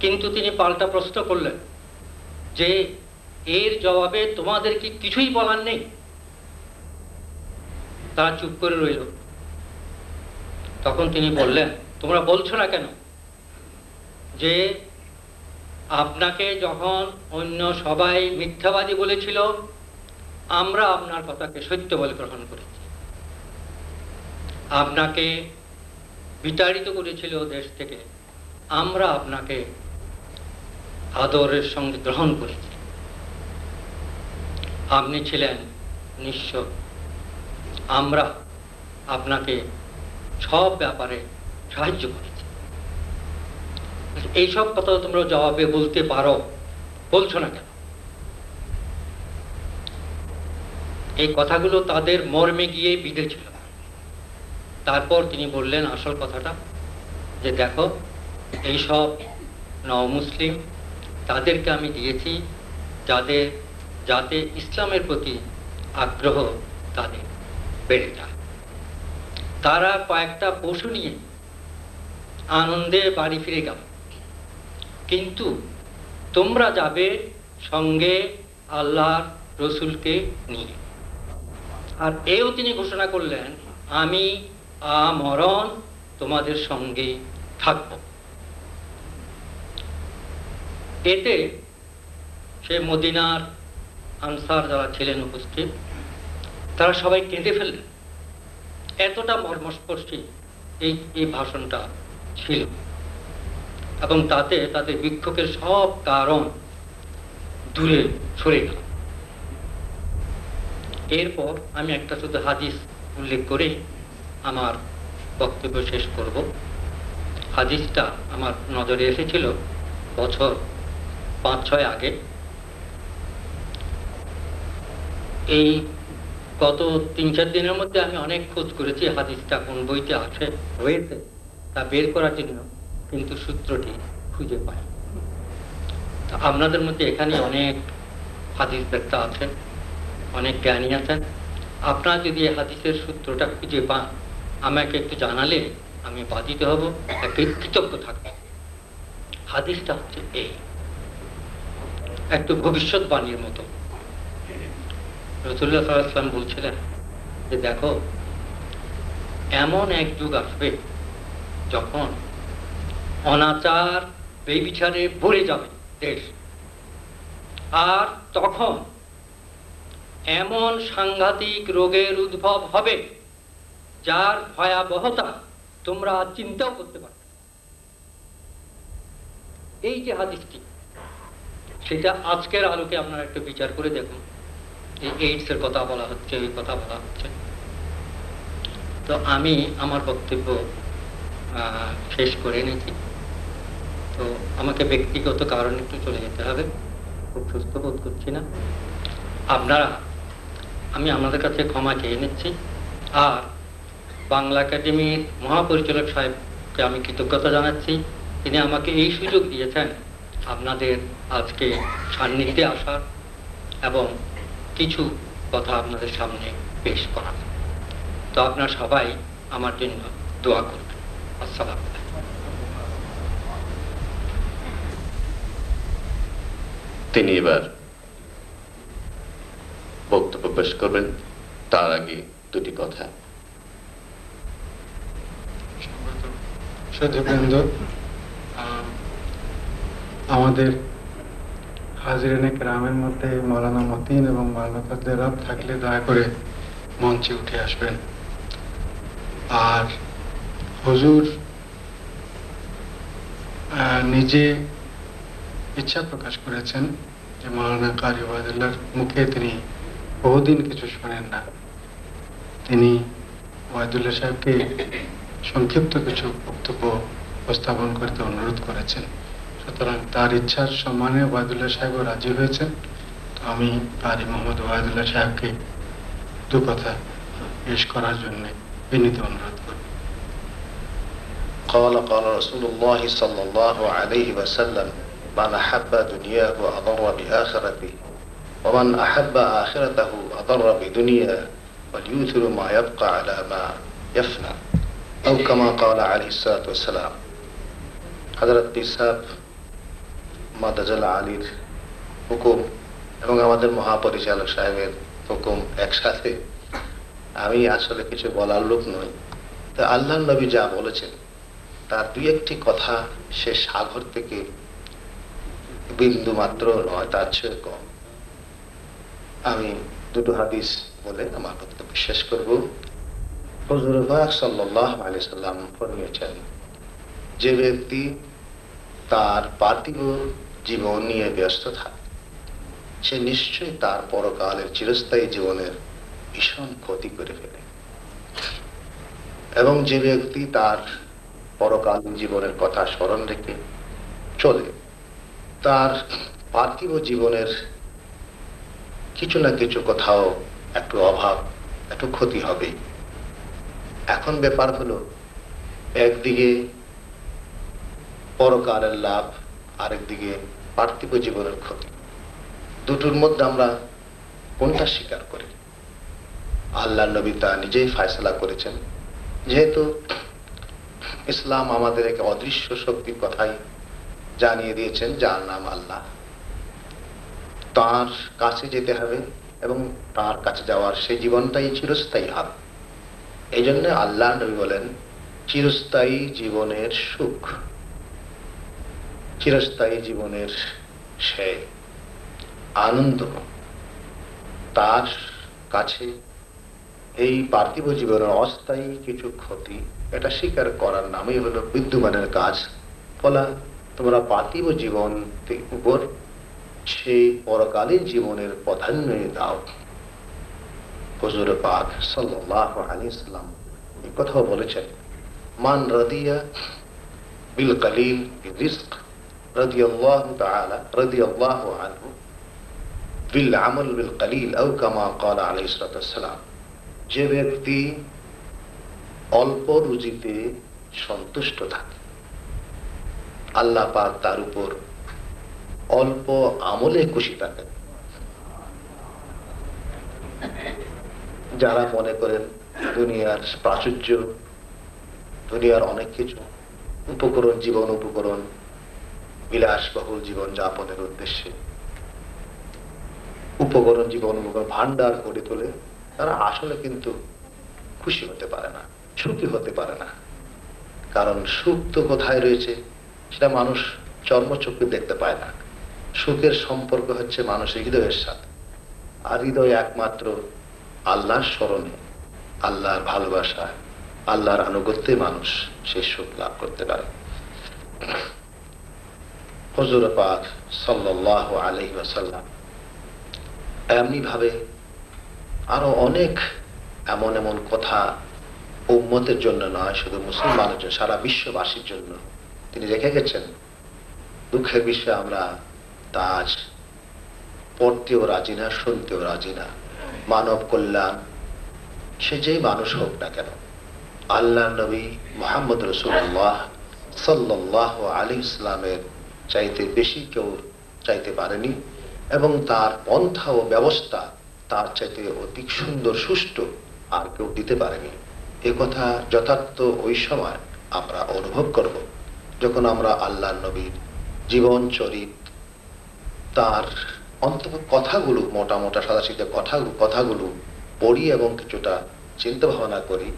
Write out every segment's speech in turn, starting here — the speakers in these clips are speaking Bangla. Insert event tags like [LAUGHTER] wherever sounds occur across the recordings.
কিন্তু তিনি পাল্টা প্রশ্ন করলেন, যে এর জবাবে তোমাদের কি কিছুই বলার নেই? তারা চুপ করে রইল। তখন তিনি বললেন, তোমরা বলছো না কেন? যে আপনাকে যখন অন্য সবাই মিথ্যাবাদী বলেছিল, আমরা আপনার কথাকে সত্য বলে গ্রহণ করেছি। আপনাকে বিতাড়িত করেছিল দেশ থেকে, আমরা আপনাকে আদরের সঙ্গে গ্রহণ করেছি আপনি ছিলেন নিঃস্ব। আমরা আপনাকে সব ব্যাপারে সাহায্য করেছি। এইসব কথা তোমরা জবাবে বলতে পারো, বলছো না কেন? এই কথাগুলো তাদের মর্মে গিয়ে বিঁধেছিল। তারপর তিনি বললেন আসল কথাটা যে দেখো, এইসব নও মুসলিম তাদেরকে আমি দিয়েছি যাদের যাতে ইসলামের প্রতি আগ্রহ তাদের বেড়ে যায়। তারা কয়েকটা পশু নিয়ে আনন্দে বাড়ি ফিরে গেল। কিন্তু তোমরা যাবে সঙ্গে আল্লাহর রসুলকে নিয়ে। আর এও তিনি ঘোষণা করলেন, আমি আমরণ তোমাদের সঙ্গে থাকব। এতে সে মদিনার আনসার যারা ছিলেন উপস্থিত, তারা সবাই কেঁদে ফেললেন। এতটা মর্মস্পর্শী এই এই ভাষণটা ছিল। এবং তাতে তাদের বিক্ষোভের সব কারণ দূরে সরে গেল। এরপর আমি একটা শুধু হাদিস উল্লেখ করে আমার বক্তব্য শেষ করব। হাদিসটা আমার নজরে এসেছিল বছর পাঁচ ছয় আগে। এই গত তিন চার দিনের মধ্যে আমি অনেক খোঁজ করেছি, হাদিসটা কোন বইতে আছে হয়েছে তা বের করার জন্য, কিন্তু সূত্রটি খুঁজে পাই আপনাদের মধ্যে এখানে অনেক হাদিস ব্যক্তা আছেন অনেক জ্ঞানী আছেন। আপনারা যদি হাদিসের সূত্রটা খুঁজে পান, আমাকে একটু জানালে আমি বাধিত হব কৃতজ্ঞ থাকব। হাদিসটা হচ্ছে এই। একটু ভবিষ্যৎবাণীর মতো। রসুল্লাহ সাল্লাম বলছিলেন যে, দেখো, এমন এক যুগ আসবে যখন অনাচার, বেবিচারে ভরে যাবে দেশ। আর তখন এমন সাংঘাতিক রোগের উদ্ভব হবে যার ভয়াবহতা তোমরা চিন্তাও করতে পারবে এই যে হাদিসটি সেটা আজকের আলোকে আপনারা একটু বিচার করে দেখুন। এই এইডস এর কথা বলা হচ্ছে, এই কথা বলা হচ্ছে। তো আমি আমার বক্তব্য শেষ করে নিয়েছি তো আমাকে ব্যক্তিগত কারণে একটু চলে যেতে হবে। খুব সুস্থ বোধ করছি না। আপনারা, আমি আপনাদের কাছে ক্ষমা চেয়ে নিচ্ছি। আর বাংলা একাডেমির মহাপরিচালক সাহেবকে আমি কৃতজ্ঞতা জানাচ্ছি। তিনি আমাকে এই সুযোগ দিয়েছেন আপনাদের আজকে সান্নিধ্যে আসার এবং কিছু কথা আপনাদের সামনে পেশ করার। তো আপনারা সবাই আমার জন্য দোয়া করবেন। আসসালাম তিনি এবার বক্তব্য পেশ করবেন। তার আগে দুটি কথা। সুধীবৃন্দ আমাদের হাজিরানে গ্রামের মধ্যে মৌলানা মতিন এবং মৌলানা ফজলেরাব থাকলে দয়া করে মঞ্চে উঠে আসবেন। আর হুজুর নিজে ইচ্ছা প্রকাশ করেছেন যে মৌলানা কারি ওয়াদুল্লাহর মুখে তিনি বহুদিন কিছু শোনেন না। তিনি ওয়াদুল্লাহ সাহেবকে সংক্ষিপ্ত কিছু বক্তব্য উপস্থাপন করতে অনুরোধ করেছেন। সুতরাং তার ইচ্ছার সম্মানে ওয়াদুল্লাহ সাহেবও রাজি হয়েছেন তো আমি কারি মোহাম্মদ ওয়াদুল্লাহ সাহেবকে দু কথা পেশ করার জন্য বিনীত অনুরোধ করি قال قال رسول الله صلى الله عليه وسلم من أحب دنياه أضر بآخرته ومن أحب آخرته أضر بدنيا وليوثر ما يبقى على ما يفنى أو كما قال عليه الصلاة والسلام حضرت পীর সাহেব মাদাজাল আলীর হুকুম এবং আমাদের মহাপরিচালক সাহেবের হুকুম একসাথে। আমি আসলে কিছু বলার লোক নই। তা আল্লাহ নবী যা বলেছেন, তার দুই একটি কথা সে সাগর থেকে বিন্দু মাত্র নয়, তার চেয়ে কম। আমি দুটো হাদিস বলে আমার বক্তব্য শেষ করব। সাল্লাম যে ব্যক্তি তার পার্থিব জীবন নিয়ে ব্যস্ত থাকে। সে নিশ্চয়ই তার পরকালের চিরস্থায়ী জীবনের ভীষণ ক্ষতি করে ফেলে। এবং যে ব্যক্তি তার পরকালীন জীবনের কথা স্মরণ রেখে চলে, তার পার্থিব জীবনের কিছু না কিছু কোথাও একটু অভাব, একটু ক্ষতি হবেই এখন ব্যাপার হলো, একদিকে পরকালের লাভ আরেকদিকে পার্থিব জীবনের ক্ষতি। দুটোর মধ্যে আমরা কোনটা স্বীকার করি? আল্লাহ নবী তা নিজেই ফায়সলা করেছেন। যেহেতু ইসলাম আমাদের এক অদৃশ্য শক্তির কথাই জানিয়ে দিয়েছেন, যার নাম আল্লাহ। তার কাছে যেতে হবে এবং তার কাছে যাওয়ার সেই জীবনটাই চিরস্থায়ী হবে। এই জন্য আল্লাহ নবী বলেন, চিরস্থায়ী জীবনের সুখ। চিরস্থায়ী জীবনের সে আনন্দ তার কাছে, এই পার্থিব জীবনের অস্থায়ী কিছু ক্ষতি এটা স্বীকার করার নামই হলো বিদ্যমানের কাজ। ফলা তোমরা পার্থিব জীবন উপর সেই পরকালীন জীবনের প্রাধান্য দাও। হজুর পাক সাল্লাহ আলী ইসলাম কথাও বলেছেন, মান রাদিয়া বিল কালিল যে ব্যক্তি অল্প রুজিতে সন্তুষ্ট থাকে, আল্লাহ পাক তার উপর অল্প আমলে খুশি থাকে যারা মনে করেন দুনিয়ার প্রাচুর্য, দুনিয়ার অনেক কিছু, উপকরণ, জীবন উপকরণ বিলাসবহুল জীবন যাপনের উদ্দেশ্যে। উপকরণ জীবন ভান্ডার করে তোলে, তারা আসলে কিন্তু খুশি হতে পারে না, সুখী হতে পারে না। কারণ সুখ তো কোথায় রয়েছে, সেটা মানুষ চর্মচক্ষে দেখতে পায় না। সুখের সম্পর্ক হচ্ছে মানুষের হৃদয়ের সাথে। আর হৃদয় একমাত্র আল্লাহর স্মরণে, আল্লাহর ভালোবাসা আল্লাহর আনুগত্যে মানুষ সেই সুখ লাভ করতে পারে। হজুর পাক সাল্লাহ আলহি আসাল্লাম এমনি ভাবে আরও অনেক এমন এমন কথা উম্মতের জন্য নয়, শুধু মুসলমানের জন্য, সারা বিশ্ববাসীর জন্য। তিনি রেখে গেছেন। দুঃখের বিষয়ে আমরা তা আজ পড়তেও রাজি না, শুনতেও রাজি না। মানব কল্যাণ, সে যেই মানুষ হোক না কেন আল্লাহ নবী মোহাম্মদ রসুল্লাহ সাল্লাহ আলী ইসলামের চাইতে বেশি কেউ চাইতে পারেনি এবং তার পন্থা ও ব্যবস্থা তার চাইতে অধিক সুন্দর, সুষ্ঠু আর কেউ দিতে পারেনি। এ কথা যথার্থ ওই সময় আমরা অনুভব করব, যখন আমরা আল্লাহ নবীর জীবন চরিত, তার অন্তত কথাগুলো, মোটা মোটা সাদা সিধে কথাগুলো কথাগুলো পড়ি এবং কিছুটা চিন্তা ভাবনা করি।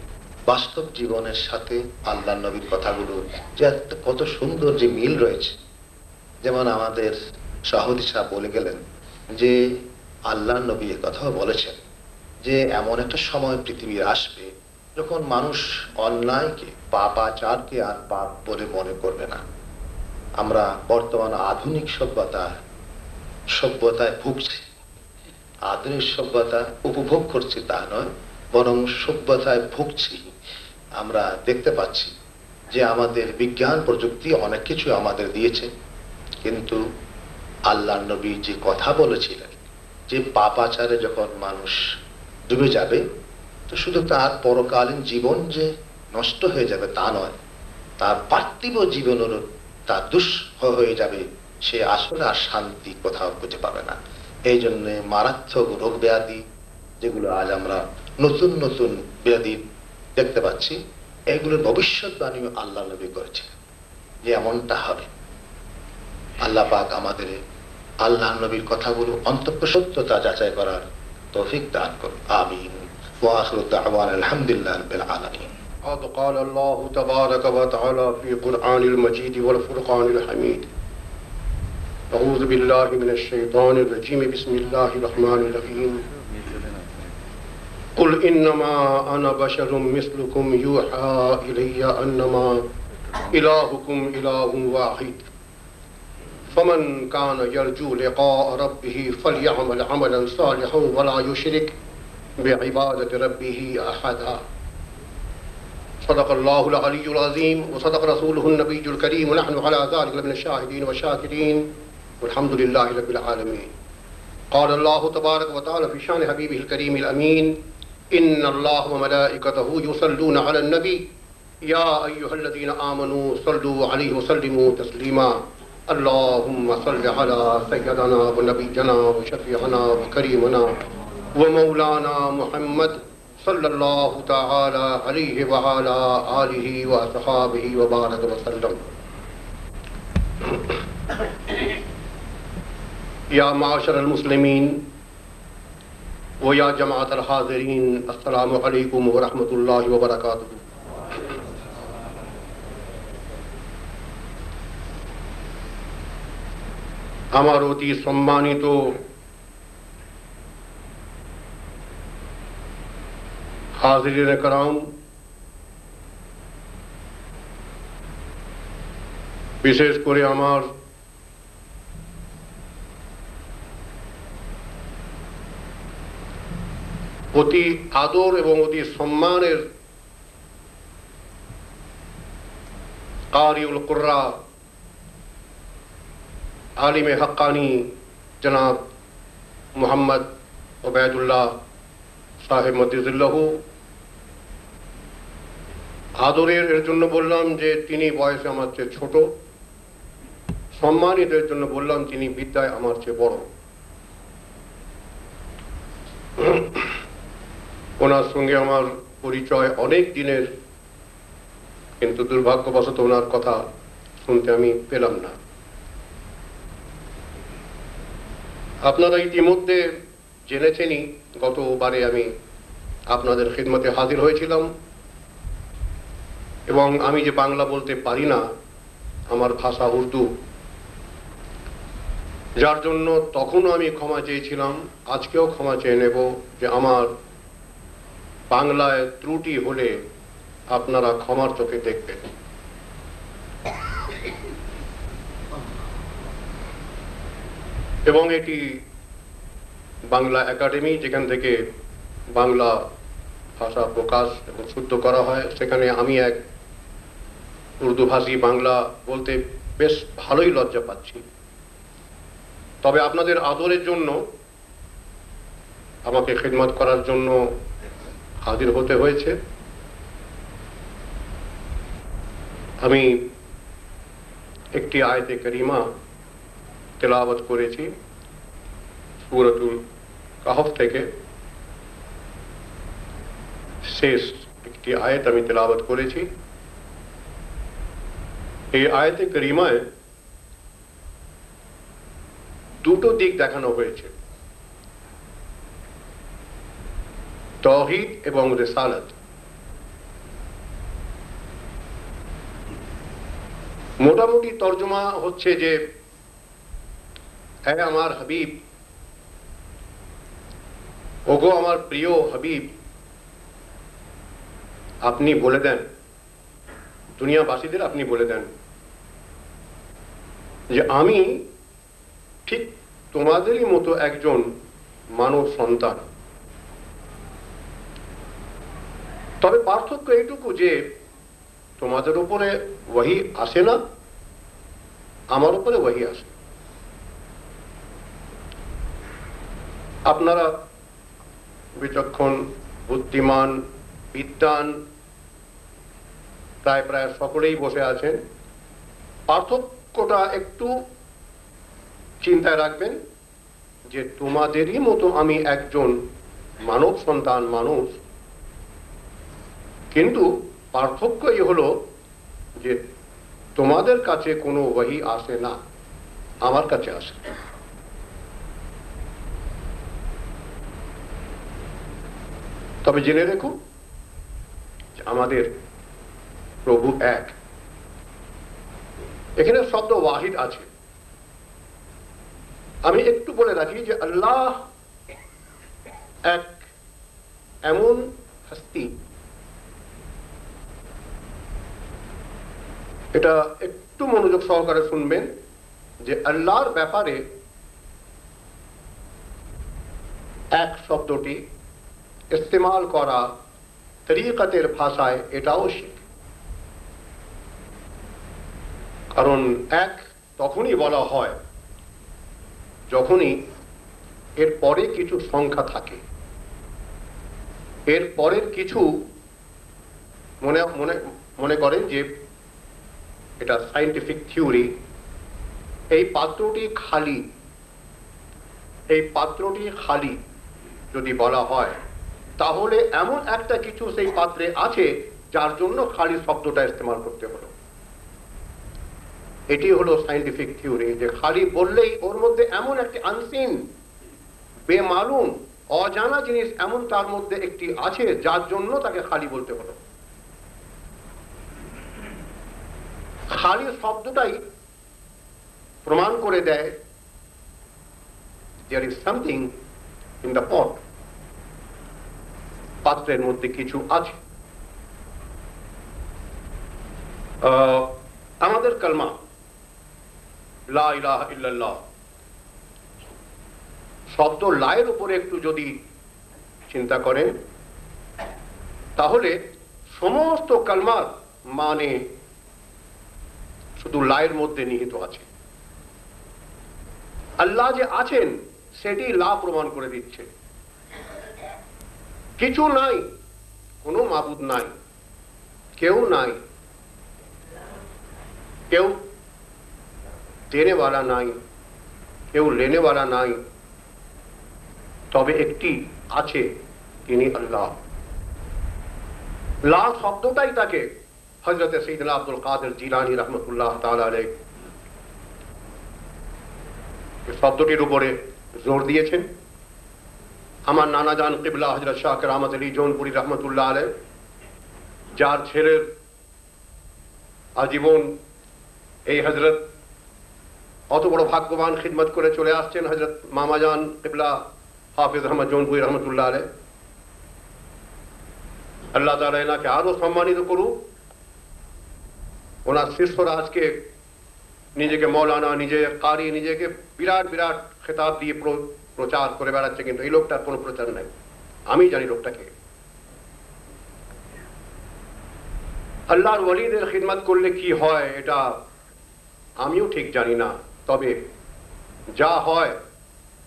বাস্তব জীবনের সাথে আল্লাহ নবীর কথাগুলো যে কত সুন্দর যে মিল রয়েছে যেমন আমাদের সহদি সাহেব বলে গেলেন যে আল্লাহ নবী এ কথাও বলেছেন যে এমন একটা সময় পৃথিবীর আসবে যখন মানুষ অন্যায়কে, পাপাচারকে আর পাপ বলে মনে করবে না। আমরা বর্তমান আধুনিক সভ্যতা, সভ্যতায় ভুগছি। আধুনিক সভ্যতা উপভোগ করছি তা নয়, বরং সভ্যতায় ভুগছি। আমরা দেখতে পাচ্ছি যে আমাদের বিজ্ঞান প্রযুক্তি অনেক কিছু আমাদের দিয়েছে। কিন্তু আল্লাহ নবী যে কথা বলেছিলেন, যে পাপাচারে যখন মানুষ ডুবে যাবে, তো শুধু তার পরকালীন জীবন যে নষ্ট হয়ে যাবে তা নয়, তার পার্থিব জীবনেরও তার দুঃ হয়ে যাবে, সে আসলে আর শান্তি কোথাও খুঁজে পাবে না। এই জন্য মারাত্মক রোগ ব্যাধি, যেগুলো আজ আমরা নতুন নতুন ব্যাধি দেখতে পাচ্ছি এগুলোর ভবিষ্যৎবাণীও আল্লাহ নবী করেছে যে এমনটা হবে। আল্লাহ পাক আমাদের আল্লাহ নবীর কথাগুলো অন্তঃসত্যতা যাচাই করার তৌফিক দান করুন আমিন ওয়াখির দাওয়ান আলহামদুলিল্লাহ রাব্বিল আলামিন قد قال الله تبارك وتعالى في قرآن المجيد والفرقان الحميد أعوذ بالله من الشيطان الرجيم بسم الله الرحمن الرحيم قل إنما أنا بشر مثلكم يوحى إلي أنما إلهكم إله واحد فمن كان يرجو لقاء ربه فليعمل عملا صالحا ولا يشرك بعبادة ربه أحدا. صدق الله العلي العظيم وصدق رسوله النبي الكريم ونحن على ذلك من الشاهدين والشاكرين والحمد لله رب العالمين. قال الله تبارك وتعالى في شان حبيبه الكريم الأمين إن الله وملائكته يصلون على النبي يا أيها الذين آمنوا صلوا عليه وسلموا تسليما. اللهم صل على سيدنا ونبينا وشفيعنا وكريمنا ومولانا محمد صلی اللہ تعالی علیہ وعلا آلہ واصحابہ وبارک وسلم. یا معاشر المسلمین و یا جماعت السلام علیکم ورحمۃ اللہ وبرکاتہ আমার অতি সম্মানিত হাজিরিন কারাম বিশেষ করে আমার অতি আদর এবং অতি সম্মানের কারিউল কুর্রা আলিমে হাক্কানি জনাব মোহাম্মদ ওবায়দুল্লাহ সাহেব মদিজুল্লাহ আদরের এর জন্য বললাম যে তিনি বয়সে আমার চেয়ে ছোট। সম্মানিত এর জন্য বললাম তিনি বিদ্যায় আমার চেয়ে বড়। ওনার সঙ্গে আমার পরিচয় অনেক দিনের, কিন্তু দুর্ভাগ্যবশত ওনার কথা শুনতে আমি পেলাম না। আপনারা ইতিমধ্যে জেনেছেনই, গতবারে আমি আপনাদের খিদমতে হাজির হয়েছিলাম। এবং আমি যে বাংলা বলতে পারি না, আমার ভাষা উর্দু। যার জন্য তখনও আমি ক্ষমা চেয়েছিলাম, আজকেও ক্ষমা চেয়ে নেব যে আমার বাংলায় ত্রুটি হলে আপনারা ক্ষমার চোখে দেখবেন। এবং এটি বাংলা একাডেমি, যেখান থেকে বাংলা ভাষা প্রকাশ এবং শুদ্ধ করা হয়। সেখানে আমি এক উর্দুভাষী বাংলা বলতে বেশ ভালোই লজ্জা পাচ্ছি। তবে আপনাদের আদরের জন্য, আমাকে খেদমত করার জন্য হাজির হতে হয়েছে। আমি একটি আয়তে করিমা তেলাওয়াত করেছি সুরতুল কাহফ থেকে। শেষ একটি আয়াত আমি তেলাওয়াত করেছি। এই আয়াতে করিমায় দুটো দিক দেখানো হয়েছে। তহিদ এবং রেসালত। মোটামুটি তর্জমা হচ্ছে যে হ্যাঁ আমার হাবিব। ওগো, আমার প্রিয় হাবিব, আপনি বলে দেন, দুনিয়াবাসীদের আপনি বলে দেন যে আমি ঠিক তোমাদেরই মতো একজন মানব সন্তান। তবে পার্থক্য এইটুকু যে তোমাদের উপরে ওয়াহি আসে না, আমার উপরে ওয়াহি আসে আপনারা বিচক্ষণ, বুদ্ধিমান বিদ্যান প্রায় প্রায় সকলেই বসে আছেন। পার্থক্যটা একটু চিন্তায় রাখবেন যে তোমাদেরই মতো আমি একজন মানব সন্তান মানুষ। কিন্তু পার্থক্য এই হলো যে তোমাদের কাছে কোনো ওয়াহি আসে না, আমার কাছে আসে তবে জেনে রেখো আমাদের প্রভু এক। এখানে শব্দ ওয়াহিদ আছে। আমি একটু বলে রাখি যে আল্লাহ এক এমন হস্তি। এটা একটু মনোযোগ সহকারে শুনবেন যে আল্লাহর ব্যাপারে এক শব্দটি ইস্তেমাল করা তরিকতের ভাষায় এটাও শিখ। কারণ এক, তখনই বলা হয় যখনই এর পরে কিছু সংখ্যা থাকে। এর পরের কিছু মনে মনে মনে করেন যে এটা সাইন্টিফিক থিওরি এই পাত্রটি খালি, এই পাত্রটি খালি যদি বলা হয় তাহলে এমন একটা কিছু সেই পাত্রে আছে যার জন্য খালি শব্দটা ইস্তেমাল করতে হলো। এটি হলো সাইন্টিফিক থিওরি যে খালি বললেই ওর মধ্যে এমন একটি আনসিন বেমালুম, অজানা জিনিস এমন তার মধ্যে একটি আছে যার জন্য তাকে খালি বলতে হলো। খালি শব্দটাই প্রমাণ করে দেয় there is something in the pot পাত্রের মধ্যে কিছু আছে। আমাদের কলমা শব্দ লায়ের উপরে একটু যদি চিন্তা করেন, তাহলে সমস্ত কালমার মানে শুধু লায়ের মধ্যে নিহিত আছে। আল্লাহ যে আছেন, সেটি লা প্রমাণ করে দিচ্ছে। কিছু নাই, কোনো মাবুদ নাই, কেউ নাই, কেউ দেনেওয়ালা নাই, কেউ লেনেওয়ালা নাই, তবে একটি আছে তিনি আল্লাহ। লা শব্দটাই তাকে হজরত সঈদুল্লাহ আব্দুল কাদের জিলানি রহমতুল্লাহ আলাইহ। শব্দটির উপরে জোর দিয়েছেন। আমার নানা জান কিবলা হজরত শাহ কেরামত আলী জৌনপুরি রহমতুল্লাহ আলহ যার ছেলের আজীবন এই হজরত অত বড় ভাগ্যবান খিদমত করে চলে আসছেন হজরত মামাজান কিবলা হাফিজ আহমদ জৌনপুরি রহমতুল্লাহ আলহ আল্লাহ তালা এনাকে আরও সম্মানিত করুক ওনার শিষ্যরা আজকে নিজেকে মৌলানা নিজে কারি নিজেকে বিরাট বিরাট খেতাব দিয়ে প্র- প্রচার করে বেড়াচ্ছে, কিন্তু এই লোকটার কোনো প্রচার নাই। আমি জানি লোকটাকে আল্লাহর ওয়ালিদের খিদমত করলে কি হয় এটা আমিও ঠিক জানি না। তবে যা হয়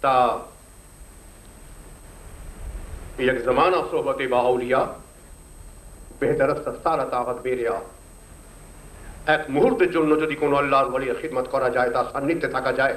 তা এক জমানা সোহবতে বাউলিয়া বেহতর সস্তার তাকত বেরিয়া। এক মুহূর্তের জন্য যদি কোনো আল্লাহর ওয়ালির খিদমত করা যায়, তার সান্নিধ্যে থাকা যায়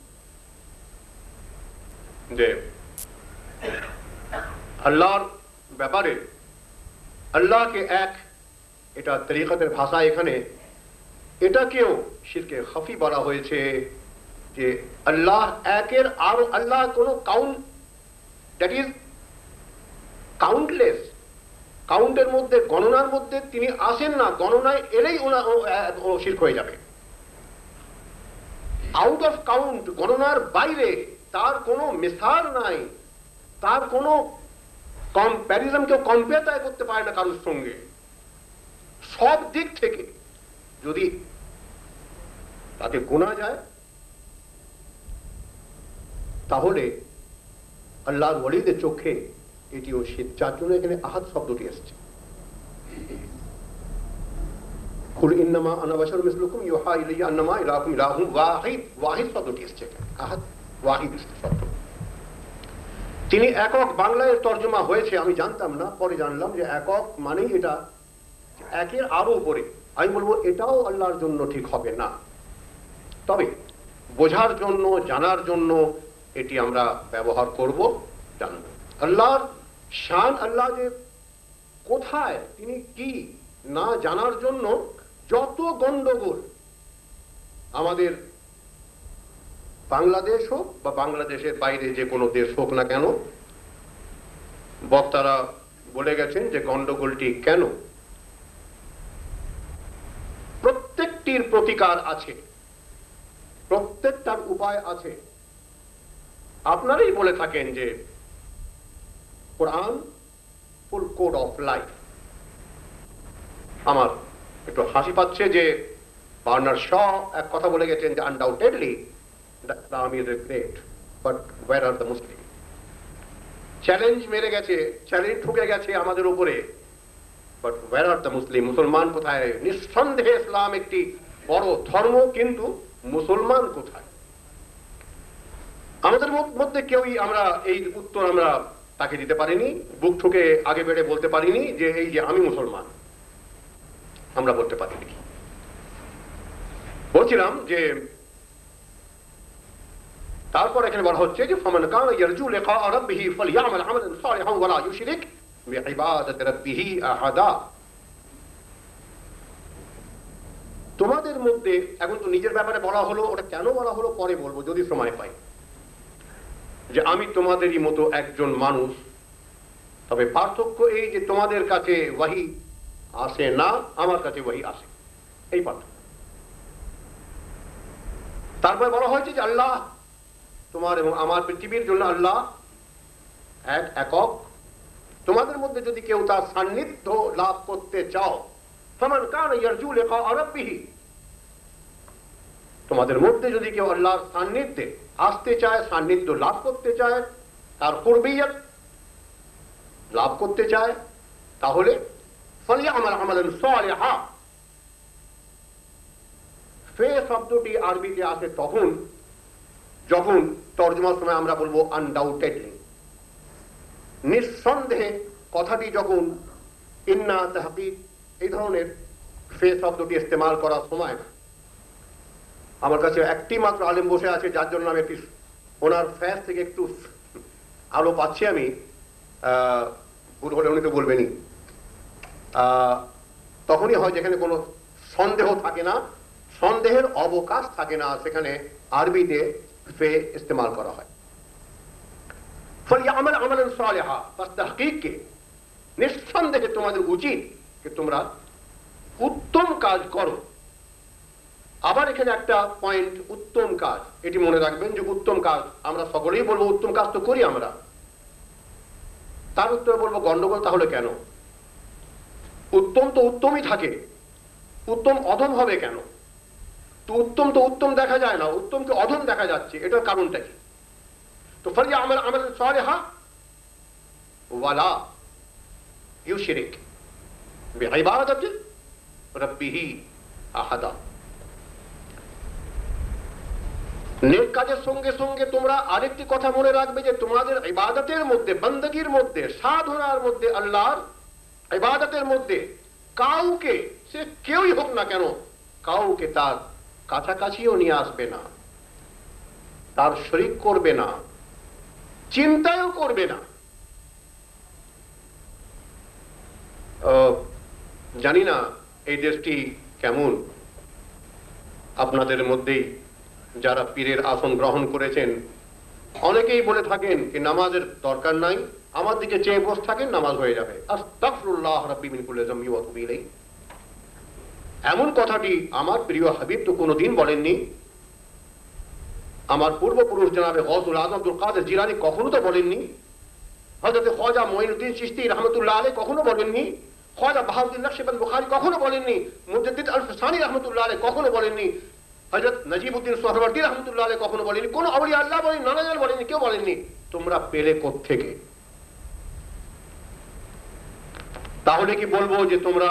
আল্লাহর ব্যাপারে, আল্লাহকে এক, এটা তরিকতের ভাষা এখানে, এটাকেও শিরকে খাফি বলা হয়েছে যে আল্লাহ একের আর আল্লাহ কোনো কাউন্ট দ্যাট ইজ কাউন্টলেস কাউন্টের মধ্যে, গণনার মধ্যে তিনি আসেন না, গণনায় এলেই ওনা শির্ক হয়ে যাবে। আউট অফ কাউন্ট গণনার বাইরে তার কোনো মিসাল নাই, তার কোনো কম্প্যারিজন কেউ কম্পেয়ার করতে পারে না কারোর সঙ্গে। সব দিক থেকে যদি তাকে গোনা যায়, তাহলে আল্লাহর ওয়ালিদের চোখে এটিও শীত। যার জন্য এখানে আহাত শব্দটি এসছে। ইলাহুম ওয়াহিদ। ওয়াহিদ শব্দটি এসছে। আহাত ওয়াহিদ শব্দ। তিনি একক বাংলায় তর্জমা হয়েছে, আমি জানতাম না, পরে জানলাম যে একক মানেই এটা একের আরও উপরে। আমি বলব, এটাও আল্লাহর জন্য ঠিক হবে না। তবে বোঝার জন্য, জানার জন্য এটি আমরা ব্যবহার করব, জানব। আল্লাহর শান আল্লাহ যে কোথায়, তিনি কি না জানার জন্য যত গন্ডগোল আমাদের বাংলাদেশ হোক বা বাংলাদেশের বাইরে যে কোনো দেশ হোক না কেন, বক্তারা বলে গেছেন যে গন্ডগোলটি কেন? প্রত্যেকটির প্রতিকার আছে, প্রত্যেকটার উপায় আছে। আপনারাই বলে থাকেন যে Quran full code of life. আমার একটু হাসি পাচ্ছে যে বার্নার শ এক কথা বলে গেছেন যে undoubtedly a great but where are the Muslim challenge মেরে গেছে চ্যালেঞ্জ ঠুকে গেছে আমাদের উপরে but where are the Muslim মুসলমান কোথায়? নিঃসন্দেহে ইসলাম একটি বড় ধর্ম, কিন্তু মুসলমান কোথায়? আমাদের মধ্যে কেউই আমরা এই উত্তর আমরা তাকে দিতে পারিনি, বুক ঠুকে আগে বেড়ে বলতে পারিনি যে এই যে আমি মুসলমান। আমরা বলতে পারিনি। বলছিলাম যে তারপর এখানে বলা হচ্ছে যে, ফমান কান ইয়ারজু লিকা রাব্বিহি ফালইআমাল আমালান সালিহান ওয়ালা ইউশরিক বিইবাদাতি রাব্বিহি আহাদা। তোমাদের মধ্যে এখন তো নিজের ব্যাপারে বলা হলো, ওটা কেন বলা হলো পরে বলব, যদি সময় পাই। যে আমি তোমাদেরই মতো একজন মানুষ, তবে পার্থক্য এই যে তোমাদের কাছে ওয়াহি আসে না, আমার কাছে ওয়াহি আসে। এই পার্থক্য। তারপরে বলা হয়েছে যে, আল্লাহ তোমার এবং আমার পৃথিবীর জন্য আল্লাহ এক একক। তোমাদের মধ্যে যদি কেউ তার সান্নিধ্য লাভ করতে চাও তোমাদের মধ্যে যদি কেউ আল্লাহর সান্নিধ্যে আসতে চায়, সান্নিধ্য লাভ করতে চায়, তার কুরবিয়ত লাভ করতে চায়, তাহলে ফালিয়ামাল আমালান সালিহা। ফে শব্দটি আরবিতে আসে তখন, যখন তর্জমার সময় আমরা বলব আনডাউটেডলি নিঃসন্দেহে কথাটি যখন ইন্না তাহকিক এই ধরনের ফে শব্দটি ইস্তেমাল করার সময় আমার কাছে একটি মাত্র আলেম বসে আছে যার জন্য আমি একটি ওনার ফ্যাস থেকে একটু আলো পাচ্ছি আমি। আহ, হলে উনি তো বলবেনই। আহ, তখনই হয় যেখানে কোনো সন্দেহ থাকে না সন্দেহের অবকাশ থাকে না। সেখানে আরবিতে ফে ইস্তেমাল করা হয়। ফলিয়ামাল আমালান সালিহা বাস তাহকিককে নিঃসন্দেহে তোমাদের উচিত যে তোমরা উত্তম কাজ করো। আবার এখানে একটা পয়েন্ট উত্তম কাজ। এটি মনে রাখবেন যে উত্তম কাজ, আমরা সকলেই বলব উত্তম কাজ তো করি আমরা। তার উত্তরে বলব গন্ডগোল তাহলে কেন? উত্তম তো উত্তমই থাকে, উত্তম অধম হবে কেন? তো উত্তম তো উত্তম দেখা যায় না উত্তমকে অধম দেখা যাচ্ছে, এটার কারণটা কি? তো ফলে আমার আমার সালেহা ওয়ালা আরেকটি কথা মনে রাখবে যে তোমাদের ইবাদতের মধ্যে, বন্দগির মধ্যে, সাধনার মধ্যে ইবাদতের মধ্যে কাউকে, সে কেউই হোক না কেন, কাউকে তার কাছাকাছিও নিয়ে আসবে না। তার শরিক করবে না। চিন্তাও করবে না। জানি না এই দেশটি কেমন। আপনাদের মধ্যেই যারা পীরের আসন গ্রহণ করেছেন, অনেকেই বলে থাকেন যে নামাজের দরকার নাই, আমার দিকে চেয়ে বসে থাকেন, নামাজ হয়ে যাবে। আস্তাগফিরুল্লাহ রাব্বি মিন কুল্লি যামবি ওয়া আতুবু ইলাইহি। এমন কথাটি আমার প্রিয় হাবিব তো কোনোদিন বলেননি। আমার পূর্বপুরুষ জনাবে গৌসুল আজম কাদের জিলানি কখনো তো বলেননি। হযরত খাজা মঈনুদ্দিন চিশতি রহমতুল্লাহ আলাইহি কখনো বলেননি। খাজা বাহাউদ্দিন নকশবন্দ বুখারী কখনো বলেননি। মুজাদ্দিদ আল ফসানি রহমতুল্লাহ আলাইহি কখনো বলেননি। হযরত নজিবউদ্দিন সোহরওয়ার্দী রহমতুল্লাহ আলাইহি কখনো বলেননি। কোন আউলিয়া আল্লাহ বলেন নানাজান বলেননি, কেউ বলেননি। তোমরা পেলে থেকে তাহলে কি বলব যে তোমরা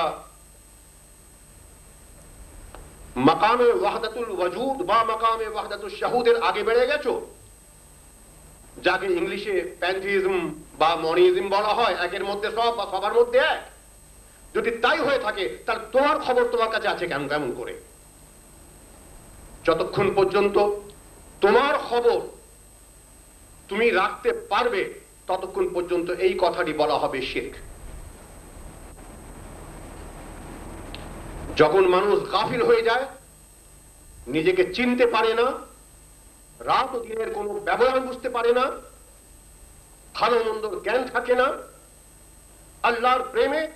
মাকামে ওয়াহদাতুল ওয়াজুদ বা মাকামে ওয়াহদাতুল শাহুদের আগে বেড়ে গেছো? যাকে ইংলিশে প্যান্থিজম বা মনিজম বলা হয়, একের মধ্যে সব বা সবার মধ্যে এক। যদি তাই হয়ে থাকে, তাহলে তোমার খবর তোমার কাছে আছে কেন, কেমন করে? যতক্ষণ পর্যন্ত তোমার খবর তুমি রাখতে পারবে, ততক্ষণ পর্যন্ত এই কথাটি বলা হবে শির্ক। যখন মানুষ গাফিল হয়ে যায়, নিজেকে চিনতে পারে না, রাত ও দিনের কোনো ব্যবধান বুঝতে পারে না, ভালো মন্দ জ্ঞান থাকে না, আল্লাহর প্রেমে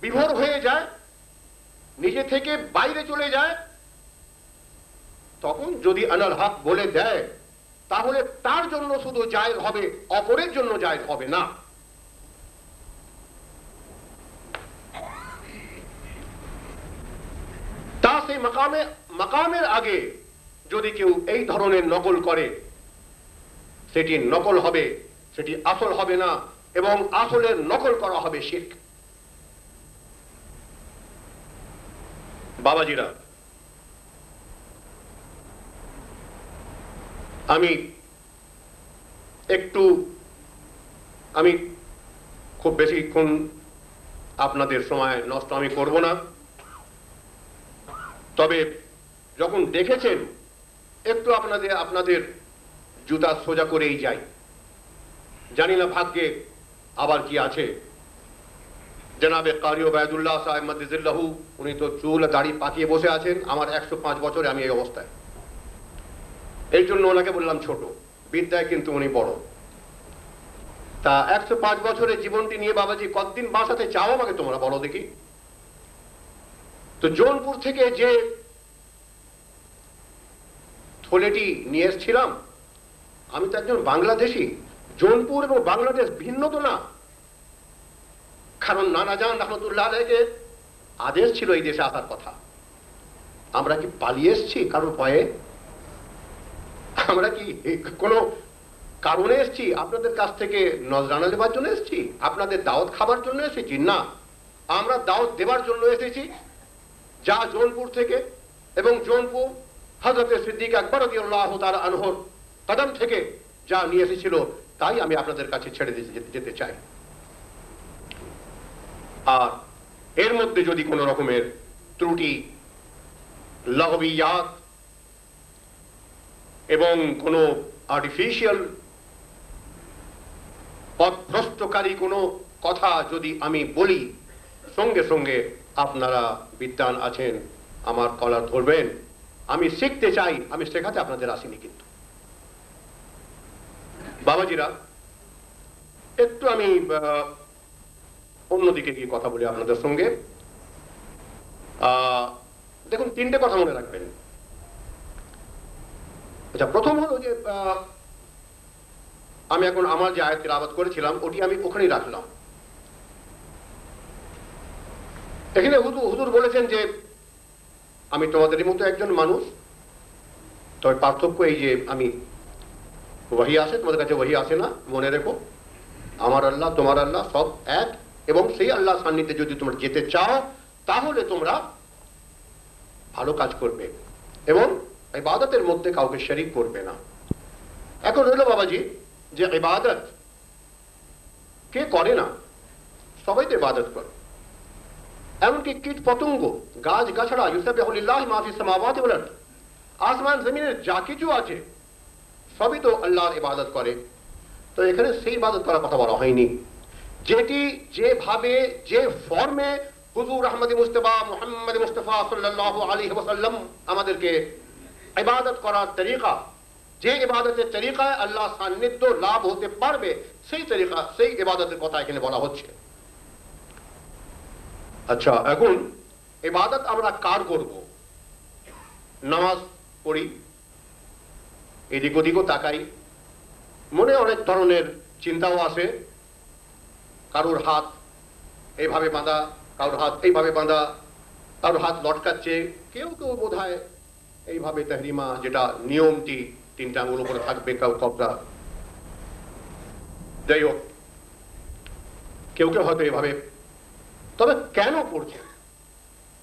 বিভোর হয়ে যায়, নিজে থেকে বাইরে চলে যায়, তখন যদি আনাল হক বলে দেয়, তাহলে তার জন্য শুধু জায়গ হবে, অপরের জন্য জায়গ হবে না। তা সেই মাকামে, মাকামের আগে যদি কেউ এই ধরনের নকল করে, সেটি নকল হবে, সেটি আসল হবে না, এবং আসলের নকল করা হবে শিখ বাবাজিরা, আমি একটু, আমি খুব বেশিক্ষণ আপনাদের সময় নষ্ট আমি করব না। তবে যখন দেখেছেন, একটু আপনাদের আপনাদের জুতা সোজা করেই যাই। জানি না ভাগ্যে আবার কি আছে। জনাবে কারিও বায়দুল্লাহ সাহেব উনি তো চুল দাড়ি পাকিয়ে বসে আছেন, আমার একশো পাঁচ বছরে আমি এই অবস্থায়। এই জন্য ওনাকে বললাম ছোট, বিদ্যায় কিন্তু উনি বড়। তা একশো পাঁচ বছরের জীবনটি নিয়ে বাবাজি কতদিন বাঁচাতে চাও আমাকে তোমরা বলো দেখি। তো জৌনপুর থেকে যে থলেটি নিয়ে এসছিলাম, আমি তো একজন বাংলাদেশি। জৌনপুর এবং বাংলাদেশ ভিন্ন তো না। কারণ নানা জান রহমতুল্লাহ আলাইকে আদেশ ছিল এই দেশে আসার কথা। আমরা কি পালিয়ে এসছি কারোর ভয়ে? আমরা কি কোনো কারণে এসছি? আপনাদের কাছ থেকে নজরানা দেবার জন্য এসছি? আপনাদের দাওয়াত খাবার জন্য এসেছি? না। আমরা দাওয়াত দেবার জন্য এসেছি। যা জৌনপুর থেকে এবং জৌনপুর হজরত সিদ্দিক আকবর তার আনহর কদম থেকে যা নিয়ে এসেছিল, তাই আমি আপনাদের কাছে ছেড়ে দিতে যেতে চাই। আর এর মধ্যে যদি কোনো রকমের ত্রুটি, লহবিয়াত এবং কোনো আর্টিফিশিয়াল পথভ্রষ্টকারী কোনো কথা যদি আমি বলি, সঙ্গে সঙ্গে আপনারা বিদ্যান আছেন, আমার কলার ধরবেন। আমি শিখতে চাই, আমি শেখাতে আপনাদের আসিনি কিন্তু। বাবাজিরা, একটু আমি অন্যদিকে গিয়ে কথা বলি আপনাদের সঙ্গে। দেখুন, তিনটে কথা মনে রাখবেন। আচ্ছা প্রথম হলো যে আমি এখন আমার যে আয়াতের আবাদ করেছিলাম, ওটি আমি ওখানেই রাখলাম। এখানে হুজুর বলেছেন যে, আমি তোমাদেরই মতো একজন মানুষ, তবে পার্থক্য এই যে আমি ওয়াহি আসে তোমাদের কাছে ওয়াহি আসে না, মনে রেখো। আমার আল্লাহ, তোমার আল্লাহ সব এক, এবং সেই আল্লাহ সান্নিধ্যে যদি তোমরা যেতে চাও, তাহলে তোমরা ভালো কাজ করবে, এবং ইবাদতের মধ্যে কাউকে শরিক করবে না। এখন রইল বাবাজি, যে ইবাদত কে করে না? সবাই তো ইবাদত করে। এমনকি কীট পতঙ্গ, গাছ গাছড়া ইউসাবিহুলিল্লাহ মাফি সামাওয়াতি ওয়াল আসমান জমিনের যা কিছু আছে, সবই তো আল্লাহর ইবাদত করে। তো এখানে সেই ইবাদত করার কথা বলা হয়নি। যেটি যেভাবে, যে ফর্মে হুজুর আহমদ মুস্তফা, মোহাম্মদ মুস্তফা সাল্লাল্লাহু আলাইহি ওয়াসাল্লাম আমাদেরকে ইবাদত করার তরিকা, যে ইবাদতের তরিকায় আল্লাহ সান্নিধ্য লাভ হতে পারবে, সেই তরিকা, সেই ইবাদতের কথা এখানে বলা হচ্ছে। আচ্ছা এখন ইবাদত আমরা কার করব? নামাজ পড়ি, এদিক ওদিকও তাকাই, মনে অনেক ধরনের চিন্তাও আসে। কারোর হাত এইভাবে বাঁধা, কারোর হাত এইভাবে বাঁধা, কারোর হাত লটকাচ্ছে, কেউ কেউ বোধ এইভাবে তেহরিমা যেটা নিয়মটি তিনটা আঙুল উপরে থাকবে, কাউ কবজা যাই হোক, কেউ কেউ হয়তো এভাবে তবে কেন করছে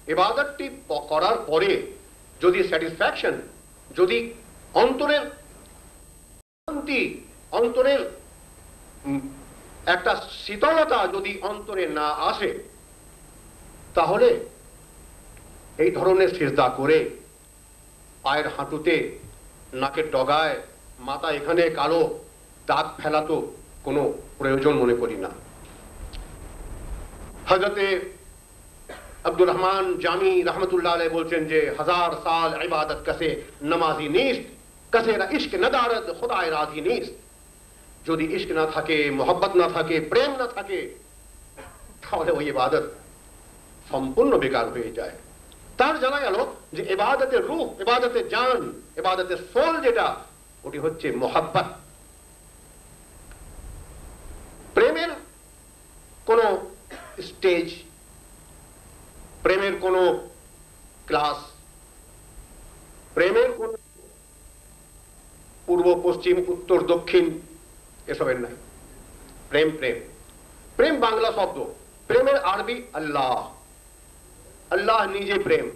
এবাদতটি করার পরে যদি স্যাটিসফ্যাকশন যদি অন্তরের শান্তি, অন্তরের একটা শীতলতা যদি অন্তরে না আসে, তাহলে এই ধরনের সিজদা করে পায়ের হাঁটুতে নাকের ডগায়, মাথা এখানে কালো, দাগ ফেলাতো কোনো প্রয়োজন মনে করি না। হজরতে আব্দুর রহমান জামি রহমতুল্লাহ আলাই বলছেন যে, হাজার সাল ইবাদত কাছে নামাজি নিস্ত, কাছে ইশক নদারত, খুদায় রাজি নিস্ত। যদি ইশক না থাকে, মোহব্বত না থাকে, প্রেম না থাকে, তাহলে ওই ইবাদত সম্পূর্ণ বেকার হয়ে যায়। তার জানা গেল যে এবাদতের রূপ এবাদতের জান এবাদতের সোল যেটা, ওটি হচ্ছে মোহাব্বত। প্রেমের কোন স্টেজ প্রেমের কোন ক্লাস প্রেমের কোন পূর্ব, পশ্চিম, উত্তর, দক্ষিণ, এসবের নাই। প্রেম প্রেম। প্রেম বাংলা শব্দ। প্রেমের আরবি আল্লাহ। আল্লাহ নিজে প্রেম।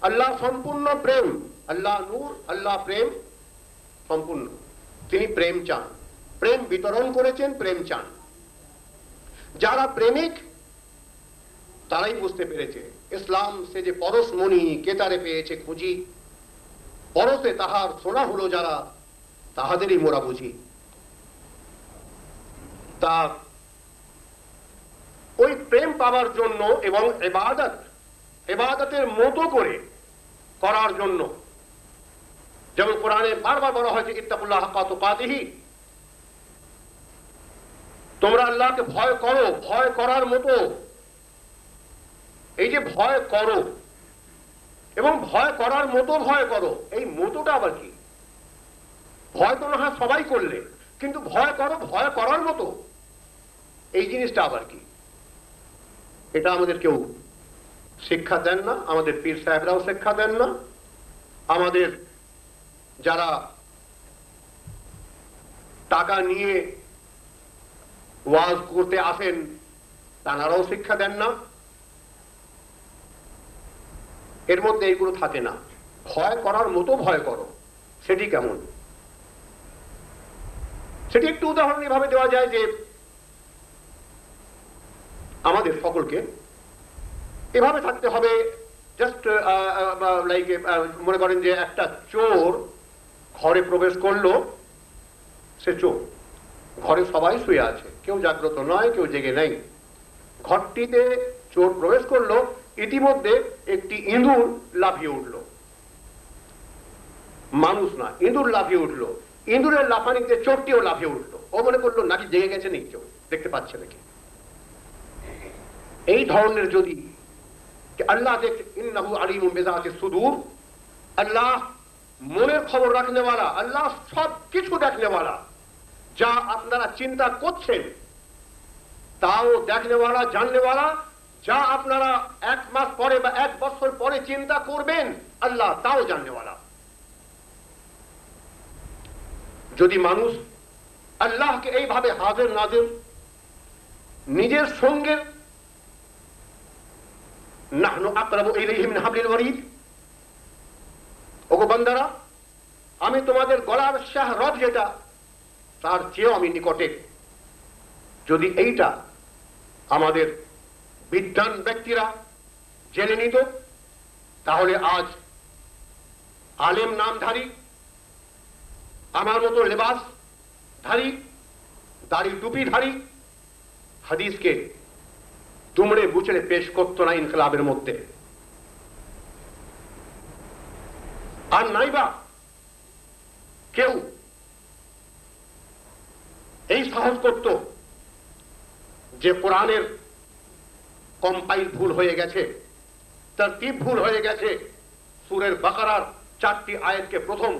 আল্লাহ সম্পূর্ণ প্রেম। আল্লাহ নূর, আল্লাহ প্রেম সম্পূর্ণ। তিনি প্রেম চান। প্রেম বিতরণ করেছেন, প্রেম চান। যারা প্রেমিক, তারাই বুঝতে পেরেছে, ইসলাম সে যে পরশমণি কেতারে পেয়েছে খুঁজি, পরশে তাহার সোনা হলো যারা, তাহাদেরই মোরা বুঝি। তা ওই প্রেম পাওয়ার জন্য এবং এবাদত, এবাদতের মতো করে করার জন্য, যেমন কোরআনে বারবার বলা হয়েছে, ইত্তাকুল্লাহ তুকাতিহি তোমরা আল্লাহকে ভয় করো, ভয় করার মতো। এই যে ভয় করো, এবং ভয় করার মতো ভয় করো, এই মতোটা আবার কি? ভয় তো না সবাই করলে, কিন্তু ভয় করো, ভয় করার মতো। এই জিনিসটা আবার কি? এটা আমাদের কেউ শিক্ষা দেন না, আমাদের পীর সাহেবরাও শিক্ষা দেন না। আমাদের যারা টাকা নিয়ে ওয়াজ করতে আসেন তানারাও শিক্ষা দেন না। এর মধ্যে এইগুলো থাকে না। ভয় করার মতো ভয় করো, সেটি কেমন? সেটি একটু উদাহরণ এভাবে দেওয়া যায় যে, আমাদের সকলকে এভাবে থাকতে হবে জাস্ট লাইক মনে করেন যে একটা চোর ঘরে প্রবেশ করল, সে চোর। ঘরে সবাই শুয়ে আছে। কেউ জাগ্রত নয়, কেউ জেগে নেই। ঘরটিতে চোর প্রবেশ করল, ইতিমধ্যে একটি ইঁদুর লাফিয়ে উঠল। মানুষ না, ইঁদুর লাফিয়ে উঠল। ইঁদুরের লাফানিতে চোরটিও লাফিয়ে উঠল। ও মনে করল, নাকি জেগে গেছে নেই কেউ? দেখতে পাচ্ছে নাকি? এই ধরনের যদি আল্লাহ দেখ, ইন্নাহু সুদূর আল্লাহ মনের খবর রাখনেওয়ালা, আল্লাহ সব কিছু দেখনেওয়ালা যা আপনারা চিন্তা করছেন, তাও দেখনেওয়ালা, জাননেওয়ালা, যা আপনারা এক মাস পরে বা এক বছর পরে চিন্তা করবেন, আল্লাহ তাও জাননেওয়ালা। যদি মানুষ আল্লাহকে এইভাবে হাজির, নাজির, নিজের সঙ্গে আমি তোমাদের গলার শাহ রথ যেটা তার চেয়েও আমি নিকটে। যদি এইটা আমাদের বিদ্যান ব্যক্তিরা জেনে নিত, তাহলে আজ আলেম নামধারী, আমার মতো লেবাস ধারী দাড়ি টুপি ধারী হাদিসকে দুমড়ে বুচড়ে পেশ করতো না ইনকলাবের মধ্যে। আর নাইবা কেউ এই সাহস করত যে কোরআনের কম্পাইল ভুল হয়ে গেছে, তার টিপ ভুল হয়ে গেছে? সুরের বাকারার চারটি আয়াতকে প্রথম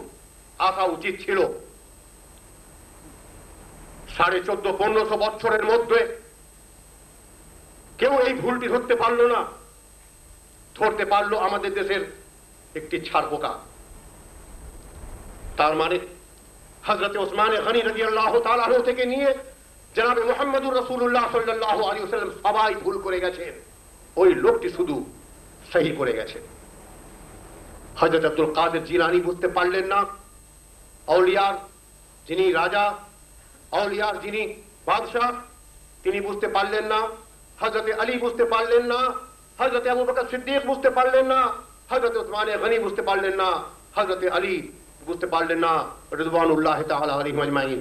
আসা উচিত ছিল। সাড়ে চোদ্দ, পনেরোশো বছরের মধ্যে কেউ এই ভুলটি ধরতে পারল না। ধরতে পারল আমাদের দেশের একটি ছাড়পোকা। তার মানে হজরত ওসমানে গনি রাজি আল্লাহ তালাহ থেকে নিয়ে জনাবে মোহাম্মদুর রসুল্লাহ সাল্লাহ আলী সাল্লাম সবাই ভুল করে গেছেন। ওই লোকটি শুধু সহি করে গেছে। হজরত আব্দুল কাদের জিলানি বুঝতে পারলেন না। আউলিয়ার যিনি রাজা, আউলিয়ার যিনি বাদশাহ, তিনি বুঝতে পারলেন না। হজরতে আলী বুঝতে পারলেন না। হজরতে আবু বকর সিদ্দিক বুঝতে পারলেন না। হজরত উসমানে গনি বুঝতে পারলেন না। হজরতে আলী বুঝতে পারলেন না রিদওয়ানুল্লাহ তাআলা আলাইহিম আজমাইন।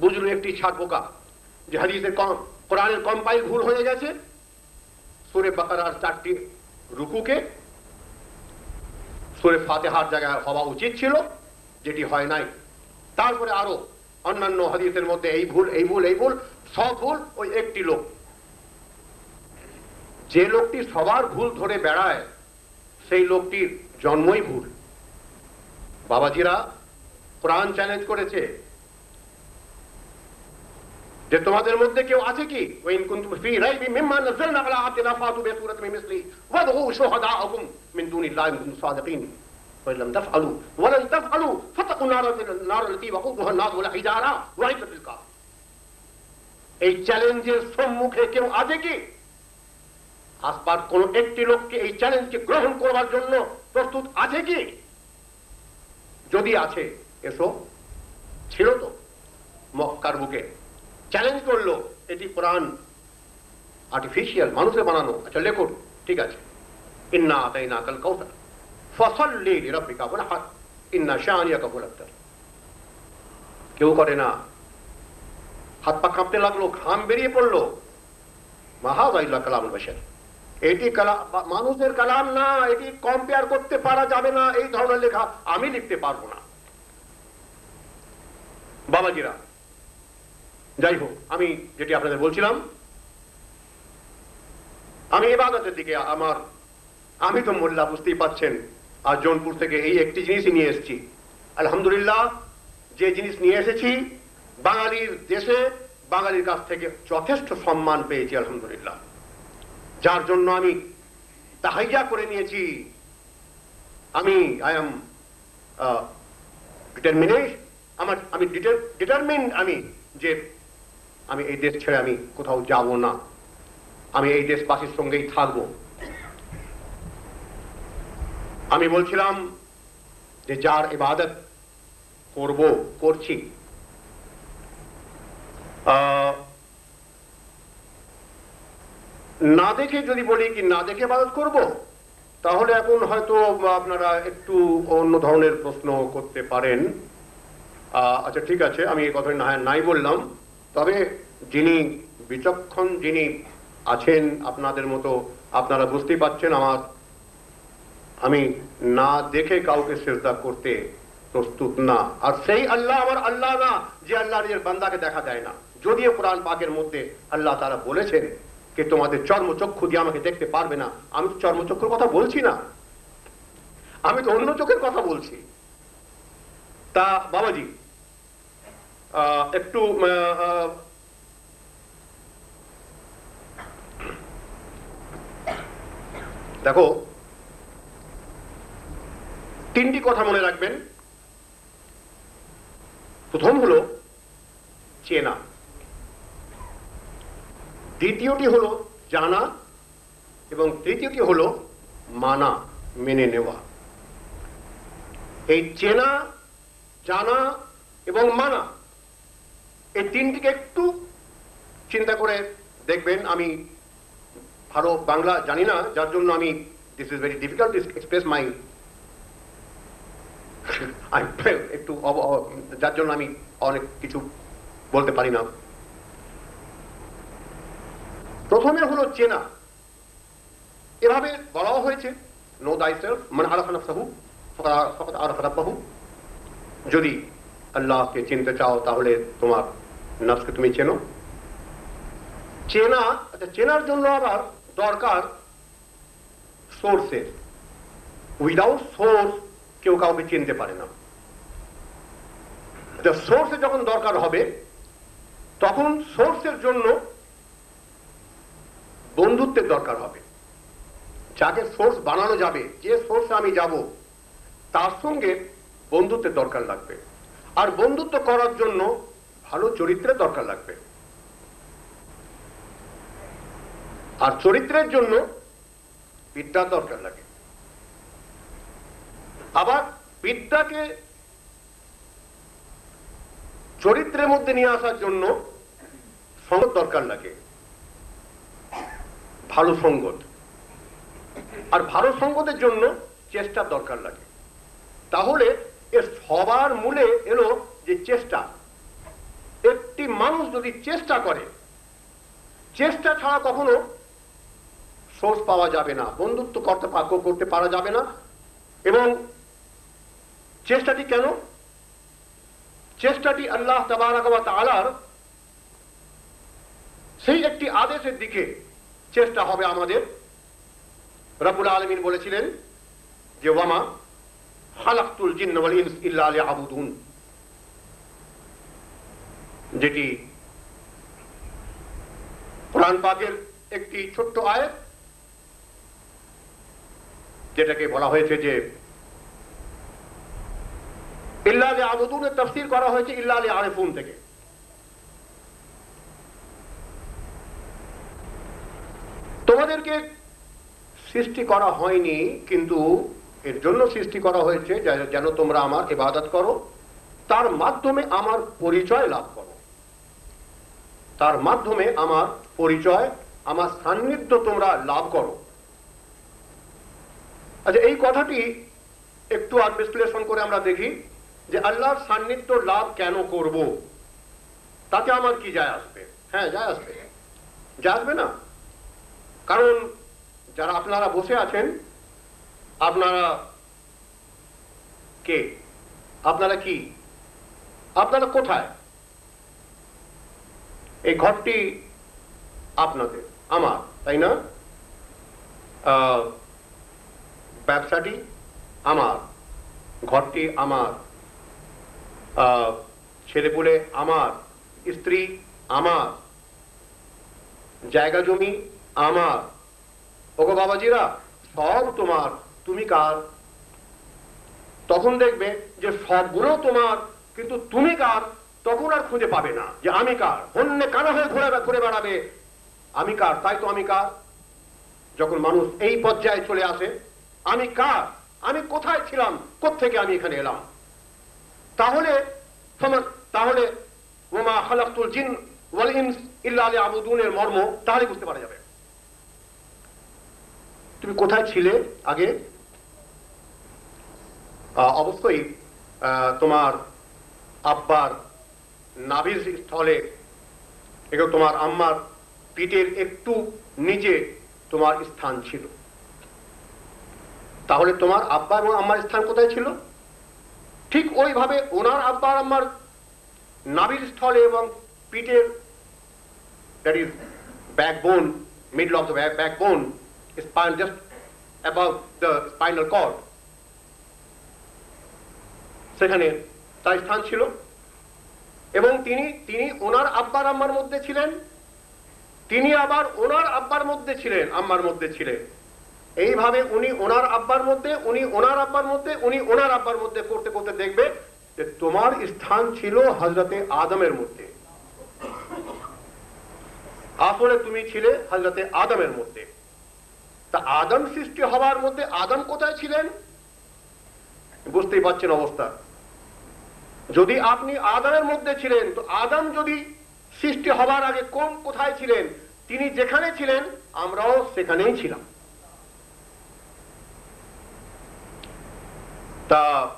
বুঝলো একটি ছাট বোকা যে হাদিসের কম, কোরআনের কম্পাইল ভুল হয়ে গেছে। সুরে বাকারার চারটি রুকুকে সুরে ফাতেহার জায়গায় হওয়া উচিত ছিল, যেটি হয় নাই। তারপরে আরও অন্যান্য হাদিসের মধ্যে এই ভুল এই ভুল এই ভুল, সব ভুল, ওই একটি লোক। যে লোকটি সবার ভুল ধরে বেড়ায়, সেই লোকটির জন্মই ভুল। বাবাজিরা কোরআন চ্যালেঞ্জ করেছে যে তোমাদের মধ্যে কেউ আছে কি ওয়াইন কুনতুম ফি রাইবি মিম্মা নাযালনা আলা আবদিনা ফাতু বিসূরাতিন মিন মিসলি ওয়াদউ শুহাদাআকুম মিন দুনিল্লাহি ইন কুনতুম সাদিকিন فإن لم تفعلوا ولن تفعلوا فاتقوا النار النار التي وقودها الناس والحجارة وأعدت للكافرين এই চ্যালেঞ্জের সম্মুখে কেউ আছে কি আসবার কোন একটি লোককে এই চ্যালেঞ্জকে গ্রহণ করবার জন্য প্রস্তুত আছে কি যদি আছে, এসো। ছিল তো মক্কার বুকে। চ্যালেঞ্জ করল, এটি কোরআন। আর্টিফিশিয়াল মানুষের বানানো। আচ্ছা লেখো ঠিক আছে। ইন্না আতাইনা কাল কাউসার। ফসল্লি লিরাব্বিকা ওয়ানহার। ইন্না শানিয়াকা হুয়াল আবতার কেউ করে না। হাত পা কাঁপতে লাগল, ঘাম বেরিয়ে পড়ল। মাহাদাইল্লাহ কালামুল বাশার। এটি মানুষের কালাম না, এটি কম্পেয়ার করতে পারা যাবে না, এই ধরনের লেখা আমি লিখতে পারব না। বাবাজিরা, যাই হোক, আমি যেটি আপনাদের বলছিলাম, আমি এবাদতের দিকে, আমার, আমি তো মোল্লা বুঝতেই পাচ্ছেন আর জৌনপুর থেকে এই একটি জিনিসই নিয়ে এসেছি। আলহামদুলিল্লাহ, যে জিনিস নিয়ে এসেছি, বাঙালির দেশে বাঙালির কাছ থেকে যথেষ্ট সম্মান পেয়েছি, আলহামদুলিল্লাহ। যার জন্য আমি তাহাইয়া করে নিয়েছি। আমি আই এম ডিটারমিনেশ আমার আমি ডিটারমিন আমি যে আমি এই দেশ ছেড়ে আমি কোথাও যাব না। আমি এই দেশবাসীর সঙ্গেই থাকব। আমি বলছিলাম যে যার ইবাদত করব করছি। আহ, না দেখে যদি বলি কি না দেখে ইবাদত করব, তাহলে এখন হয়তো আপনারা একটু অন্য ধরনের প্রশ্ন করতে পারেন। আচ্ছা ঠিক আছে, আমি এই কথা না নাই বললাম। তবে যিনি বিচক্ষণ যিনি আছেন, আপনাদের মতো আপনারা বুঝতেই পাচ্ছেন আমার। আমি না দেখে কাউকে শ্রদ্ধা করতে প্রস্তুত না। আর সেই আল্লাহ আমার আল্লাহ না, যে আল্লাহ নিজের বান্দাকে দেখা দেয় না। যদিও কোরআন পাকের মধ্যে আল্লাহ তারা বলেছেন যে তোমাদের চর্মচক্ষু দিয়ে আমাকে দেখতে পারবে না? আমি তো চর্মচক্ষুর কথা বলছি না। আমি তো অন্য চোখের কথা বলছি। তা, বাবাজি একটু দেখো, তিনটি কথা মনে রাখবেন। প্রথম হলো, চেনা। দ্বিতীয়টি হলো জানা এবং তৃতীয়টি হলো মানা, মেনে নেওয়া। এই চেনা, জানা এবং মানা, এই তিনটিকে একটু চিন্তা করে দেখবেন। আমি ভালো বাংলা জানি না, যার জন্য আমি this is very difficult express my একটু যার জন্য আমি অনেক কিছু বলতে পারি না। প্রথমে হলো চেনা। এভাবে বলাও হয়েছে নো দাই সেলফ মানে আরাফা নফসাহু ফকাত আরাফা রাব্বাহু যদি আল্লাহকে চিনতে চাও, তাহলে তোমার নফসকে তুমি চেনো। চেনা আচ্ছা চেনার জন্য আবার দরকার সোর্সের উইদাউট সোর্স কেউ কাউকে চিনতে পারে না। সোর্সে যখন দরকার হবে, তখন সোর্সের জন্য বন্ধুত্বের দরকার হবে। যাকে সোর্স বানানো যাবে, যে সোর্সে আমি যাব, তার সঙ্গে বন্ধুত্বের দরকার লাগবে। আর বন্ধুত্ব করার জন্য ভালো চরিত্রের দরকার লাগবে। আর চরিত্রের জন্য বিদ্যার দরকার লাগে। আবার বিদ্যাকে চরিত্রের মধ্যে নিয়ে আসার জন্য সঙ্গত দরকার লাগে। ভালো সঙ্গত। আর ভালো সঙ্গতের জন্য চেষ্টার দরকার লাগে। তাহলে এর সবার মূলে এলো যে চেষ্টা। একটি মানুষ যদি চেষ্টা করে, চেষ্টা ছাড়া কখনো সোর্স পাওয়া যাবে না, বন্ধুত্ব করতে পা- করতে পারা যাবে না। এবং চেষ্টাটি কেন? চেষ্টাটি আল্লাহ তালার সেই একটি আদেশের দিকে চেষ্টা হবে আমাদের। রবুল আলমিন বলেছিলেন যে ওয়ামা হালাকুল জিন্ন ওয়াল ইনস ইল্লা লিয়াবুদুন। যেটি কোরআন পাকের একটি ছোট্ট আয়াত, যেটাকে বলা হয়েছে যে, ইল্লা লিয়াবুদুনের তাফসীর করা হয়েছে ইল্লা আলী আরেফুন থেকে। তোমাদেরকে সৃষ্টি করা হয়নি, কিন্তু এর জন্য সৃষ্টি করা হয়েছে যেন তোমরা আমার ইবাদত করো। তার মাধ্যমে আমার পরিচয় লাভ করো। তার মাধ্যমে আমার পরিচয়, আমার সান্নিধ্য তোমরা লাভ করো। আচ্ছা এই কথাটি একটু আর বিশ্লেষণ করে আমরা দেখি যে আল্লাহর সান্নিধ্য লাভ কেন করব। তাতে আমার কি যায় আসবে? হ্যাঁ যায় আসবে। যায় আসবে না? কারণ যারা আপনারা বসে আছেন, আপনারা কে? আপনারা কি? আপনারা কোথায়? এই ঘরটি আপনাদের, আমার, তাই না? ব্যবসাটি আমার, ঘরটি আমার ছেলেপুলে আমার, স্ত্রী আমার, জায়গা জমি আমার। ওগো বাবাজিরা, সব তোমার। তুমি কার? তখন দেখবে যে সবগুলো তোমার, কিন্তু তুমি কার? তখন আর খুঁজে পাবে না যে আমি কার। অন্য কানা হয়ে ঘুরে ঘুরে বেড়াবে। আমি কার? তাই তো আমি কার? যখন মানুষ এই পর্যায়ে চলে আসে, আমি কার? আমি কোথায় ছিলাম? থেকে আমি এখানে এলাম? তাহলে তাহলে ওমা খালাকুল জিন ওয়াল ইনস ইল্লা লিয়াবুদুনের মর্ম তাহলে বুঝতে পারা যাবে। তুমি কোথায় ছিলে আগে? অবশ্যই তোমার আব্বার নাভির স্থলে, এবং তোমার আম্মার পিঠের একটু নিচে তোমার স্থান ছিল। তাহলে তোমার আব্বা এবং আম্মার স্থান কোথায় ছিল? ঠিক ওইভাবে ওনার আব্বা আম্মার নাভির স্থলে এবং পিঠের that is backbone middle of the backbone spine just above the spinal cord. সেখানে তার স্থান ছিল। এবং তিনি তিনি ওনার আব্বার আম্মার মধ্যে ছিলেন। তিনি আবার ওনার আব্বার মধ্যে ছিলেন, আম্মার মধ্যে ছিলেন। এইভাবে উনি ওনার আব্বার মধ্যে, উনি ওনার আব্বার মধ্যে, উনি ওনার আব্বার মধ্যে করতে করতে দেখবে যে তোমার স্থান ছিল হজরতে আদমের মধ্যে। আসলে তুমি ছিলে হজরতে আদমের মধ্যে। তা আদম সৃষ্টি হওয়ার মধ্যে আদম কোথায় ছিলেন? বুঝতেই পারছেন অবস্থা। যদি আপনি আদমের মধ্যে ছিলেন, তো আদম যদি সৃষ্টি হবার আগে কোন কোথায় ছিলেন? তিনি যেখানে ছিলেন, আমরাও সেখানেই ছিলাম। তা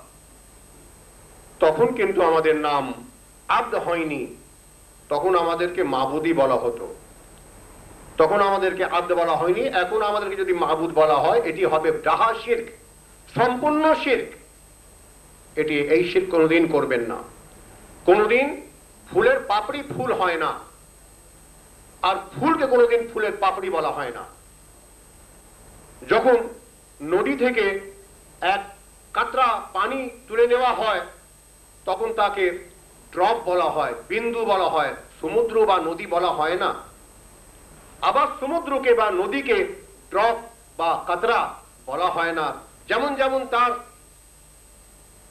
তখন কিন্তু আমাদের নাম আব্দ হয়নি। তখন আমাদেরকে মাবুদি বলা হতো। তখন আমাদেরকে আব্দ বলা হয়নি। এখন আমাদেরকে যদি মাহবুদ বলা হয়, এটি হবে ডাহা শির্ক, সম্পূর্ণ শির্ক। এটি এই শির্ক কোনোদিন করবেন না। কোনোদিন ফুলের পাপড়ি ফুল হয় না। আর ফুলকে কোনোদিন ফুলের পাপড়ি বলা হয় না। যখন নদী থেকে এক কাতরা পানি তুলে নেওয়া হয়, তখন তাকে ড্রপ বলা হয়, বিন্দু বলা হয়, সমুদ্র বা নদী বলা হয় না। আবার সমুদ্রকে বা নদীকে ড্রপ বা কাতরা বলা হয় না। যেমন যেমন তার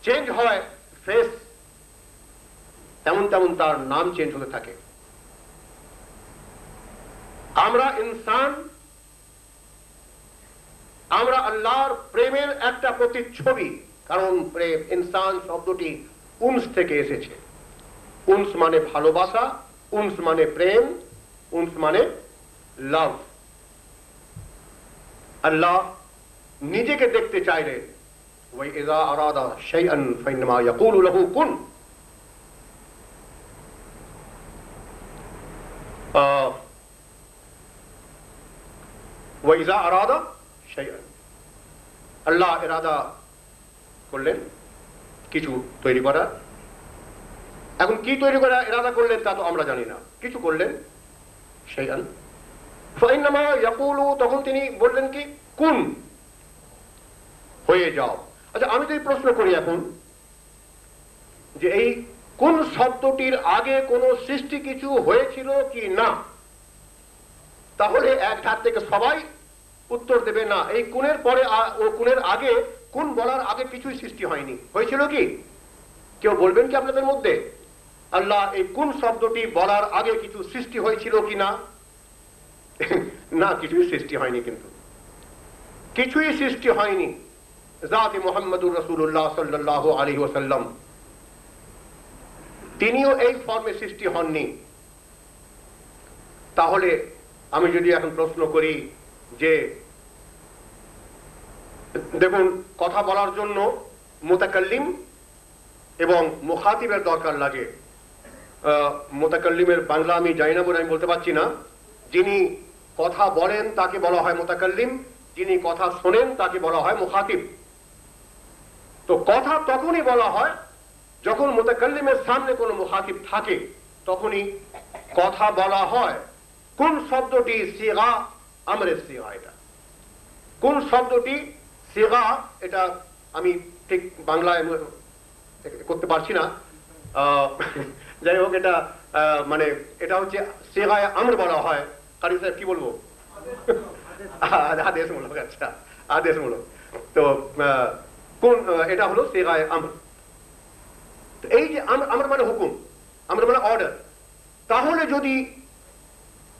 চেঞ্জ হয় ফেস তেমন তেমন তার নাম চেঞ্জ হতে থাকে। আমরা ইনসান, আমরা আল্লাহর প্রেমের একটা প্রতিচ্ছবি, কারণ প্রেম, ইনসান শব্দটি উনস থেকে এসেছে। উনস মানে ভালোবাসা, উনস মানে প্রেম, উনস মানে লাভ। আল্লাহ নিজেকে দেখতে শাইআন আল্লাহ ইরাদা করলেন, কিছু তৈরি করা এখন কি তৈরি করা ইরাদা করলেন তা তো আমরা জানি না। কিছু করলেন, শাইআন। তখন তিনি বললেন কি, কুন? হয়ে যাও। আচ্ছা আমি যদি প্রশ্ন করি এখন, যে এই কোন শব্দটির আগে কোন সৃষ্টি কিছু হয়েছিল কি না? তাহলে এক ধার থেকে সবাই উত্তর দেবে, না, এই কোণের পরে ও কোণের আগে, কোন বলার আগে কিছুই সৃষ্টি হয়নি। হয়েছিল কি? কেউ বলবেন কি আপনাদের মধ্যে? আল্লাহ, এই কোন শব্দটি বলার আগে কিছু সৃষ্টি হয়েছিল কি না? [LAUGHS] না, কিছুই সৃষ্টি হয়নি কিন্তু। কিছুই সৃষ্টি হয়নি। জাতি মোহাম্মদুর রসুল্লাহ সাল্লাহ আলী ওসাল্লাম তিনিও এই ফর্মে সৃষ্টি হননি। তাহলে আমি যদি এখন প্রশ্ন করি যে, দেখুন, কথা বলার জন্য মোতাকাল্লিম এবং মুখাতিবের দরকার লাগে। মোতাকাল্লিমের বাংলা আমি জানি না বলে আমি বলতে পারছি না। যিনি কথা বলেন তাকে বলা হয় মোতাকাল্লিম, যিনি কথা শোনেন তাকে বলা হয় মুখাতিব। তো কথা তখনই বলা হয় যখন মোতাকাল্লিমের সামনে কোনো মুখাতিব থাকে, তখনই কথা বলা হয়, কোন শব্দটি সিগা, আমরের সিগা এটা? কোন শব্দটি সিগা, এটা আমি ঠিক বাংলায় করতে পারছি না। যাই হোক, এটা মানে এটা হচ্ছে সেগায় আমর বলা হয়। কারি সাহেব কি বলব? আদেশমূলক আচ্ছা আদেশমূলক তো কোন এটা হলো সেগায় আমর তো এই যে আমর মানে হুকুম আমর মানে অর্ডার তাহলে যদি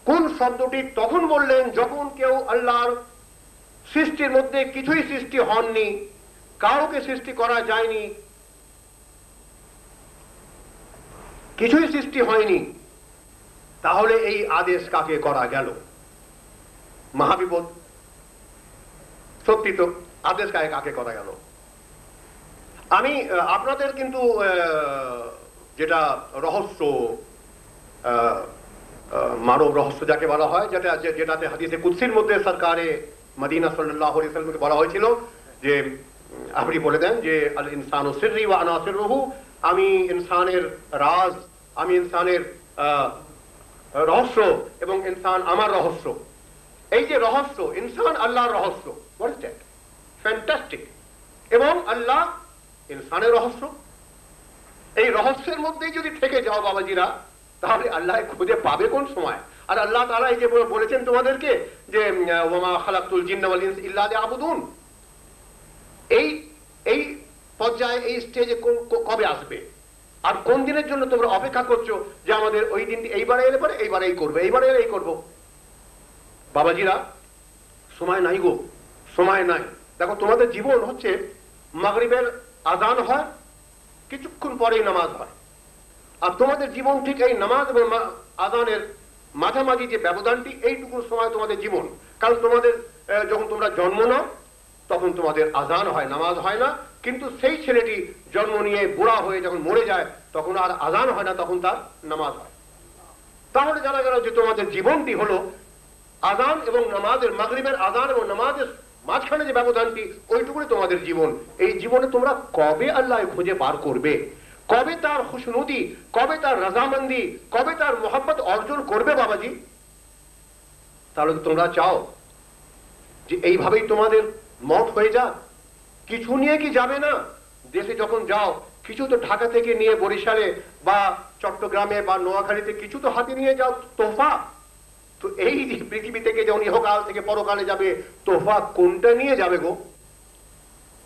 কোন শব্দটি তখন বললেন যখন কেউ আল্লাহর সৃষ্টির মধ্যে কিছুই সৃষ্টি হননি কাউকে সৃষ্টি করা যায়নি কিছুই সৃষ্টি হয়নি তাহলে এই আদেশ কাকে করা গেল? মহাবিপদ। সত্যি তো, আদেশ কাকে কাকে করা গেল? আমি আপনাদের কিন্তু যেটা রহস্য মানব রহস্য যাকে বলা হয়, যেটা যেটাতে হাদিসে কুৎসির মধ্যে সরকারে মদিনা সাল্লাহ বলা হয়েছিল যে আপনি বলে দেন যে ইনসান ও সিররি ওয়া আনাসির রহু আমি ইনসানের রাজ, আমি ইনসানের রহস্য এবং ইনসান আমার রহস্য। এই যে রহস্য, ইনসান আল্লাহর রহস্য ফ্যান্টাস্টিক এবং আল্লাহ ইনসানের রহস্য। এই রহস্যের মধ্যেই যদি থেকে যাও বাবাজিরা, তাহলে আল্লাহ খুঁজে পাবে কোন সময়। আর আল্লাহ তাআলা এই যে বলেছেন তোমাদেরকে যে ওমা খালাকুল জিন্না ওয়াল ইল্লা লিয়াবুদুন। এই এই পর্যায়ে, এই স্টেজে কবে আসবে? আর কোন দিনের জন্য তোমরা অপেক্ষা করছ যে আমাদের ওই দিনটি এইবারে এলে পরে এইবারে এই করবে, এইবারে এলে এই করব? বাবাজিরা, সময় নাই গো, সময় নাই। দেখো, তোমাদের জীবন হচ্ছে মাগরিবের আজান হয়, কিছুক্ষণ পরেই নামাজ হয়। আর তোমাদের জীবন ঠিক এই নামাজ এবং আজানের মাঝামাঝি যে ব্যবধানটি এইটুকু সময় তোমাদের জীবন। কারণ তোমাদের যখন তোমরা জন্ম নাও তখন তোমাদের আজান হয়, নামাজ হয় না। কিন্তু সেই ছেলেটি জন্ম নিয়ে বুড়া হয়ে যখন মরে যায়, তখন আর আজান হয় না, তখন তার নামাজ হয়। তাহলে জানা গেল যে তোমাদের জীবনটি হলো আজান এবং নামাজের, মাগরিবের আজান এবং নামাজের মাঝখানে যে ব্যবধানটি, ওইটুকুনি তোমাদের জীবন। এই জীবনে তোমরা কবে আল্লাহ খুঁজে বার করবে? কবে তার খুশনুদি কবে তার রাজামন্দি, কবে তার মোহাম্মত অর্জন করবে বাবাজি? তাহলে তোমরা চাও যে এইভাবেই তোমাদের মত হয়ে যাক কিছু নিয়ে কি যাবে না? দেশে যখন যাও, কিছু তো ঢাকা থেকে নিয়ে বরিশালে বা চট্টগ্রামে বা নোয়াখালীতে কিছু তো হাতে নিয়ে যাও তোফা তো এই যে পৃথিবী থেকে যখন ইহকাল থেকে পরকালে যাবে তোফা কোনটা নিয়ে যাবে গো?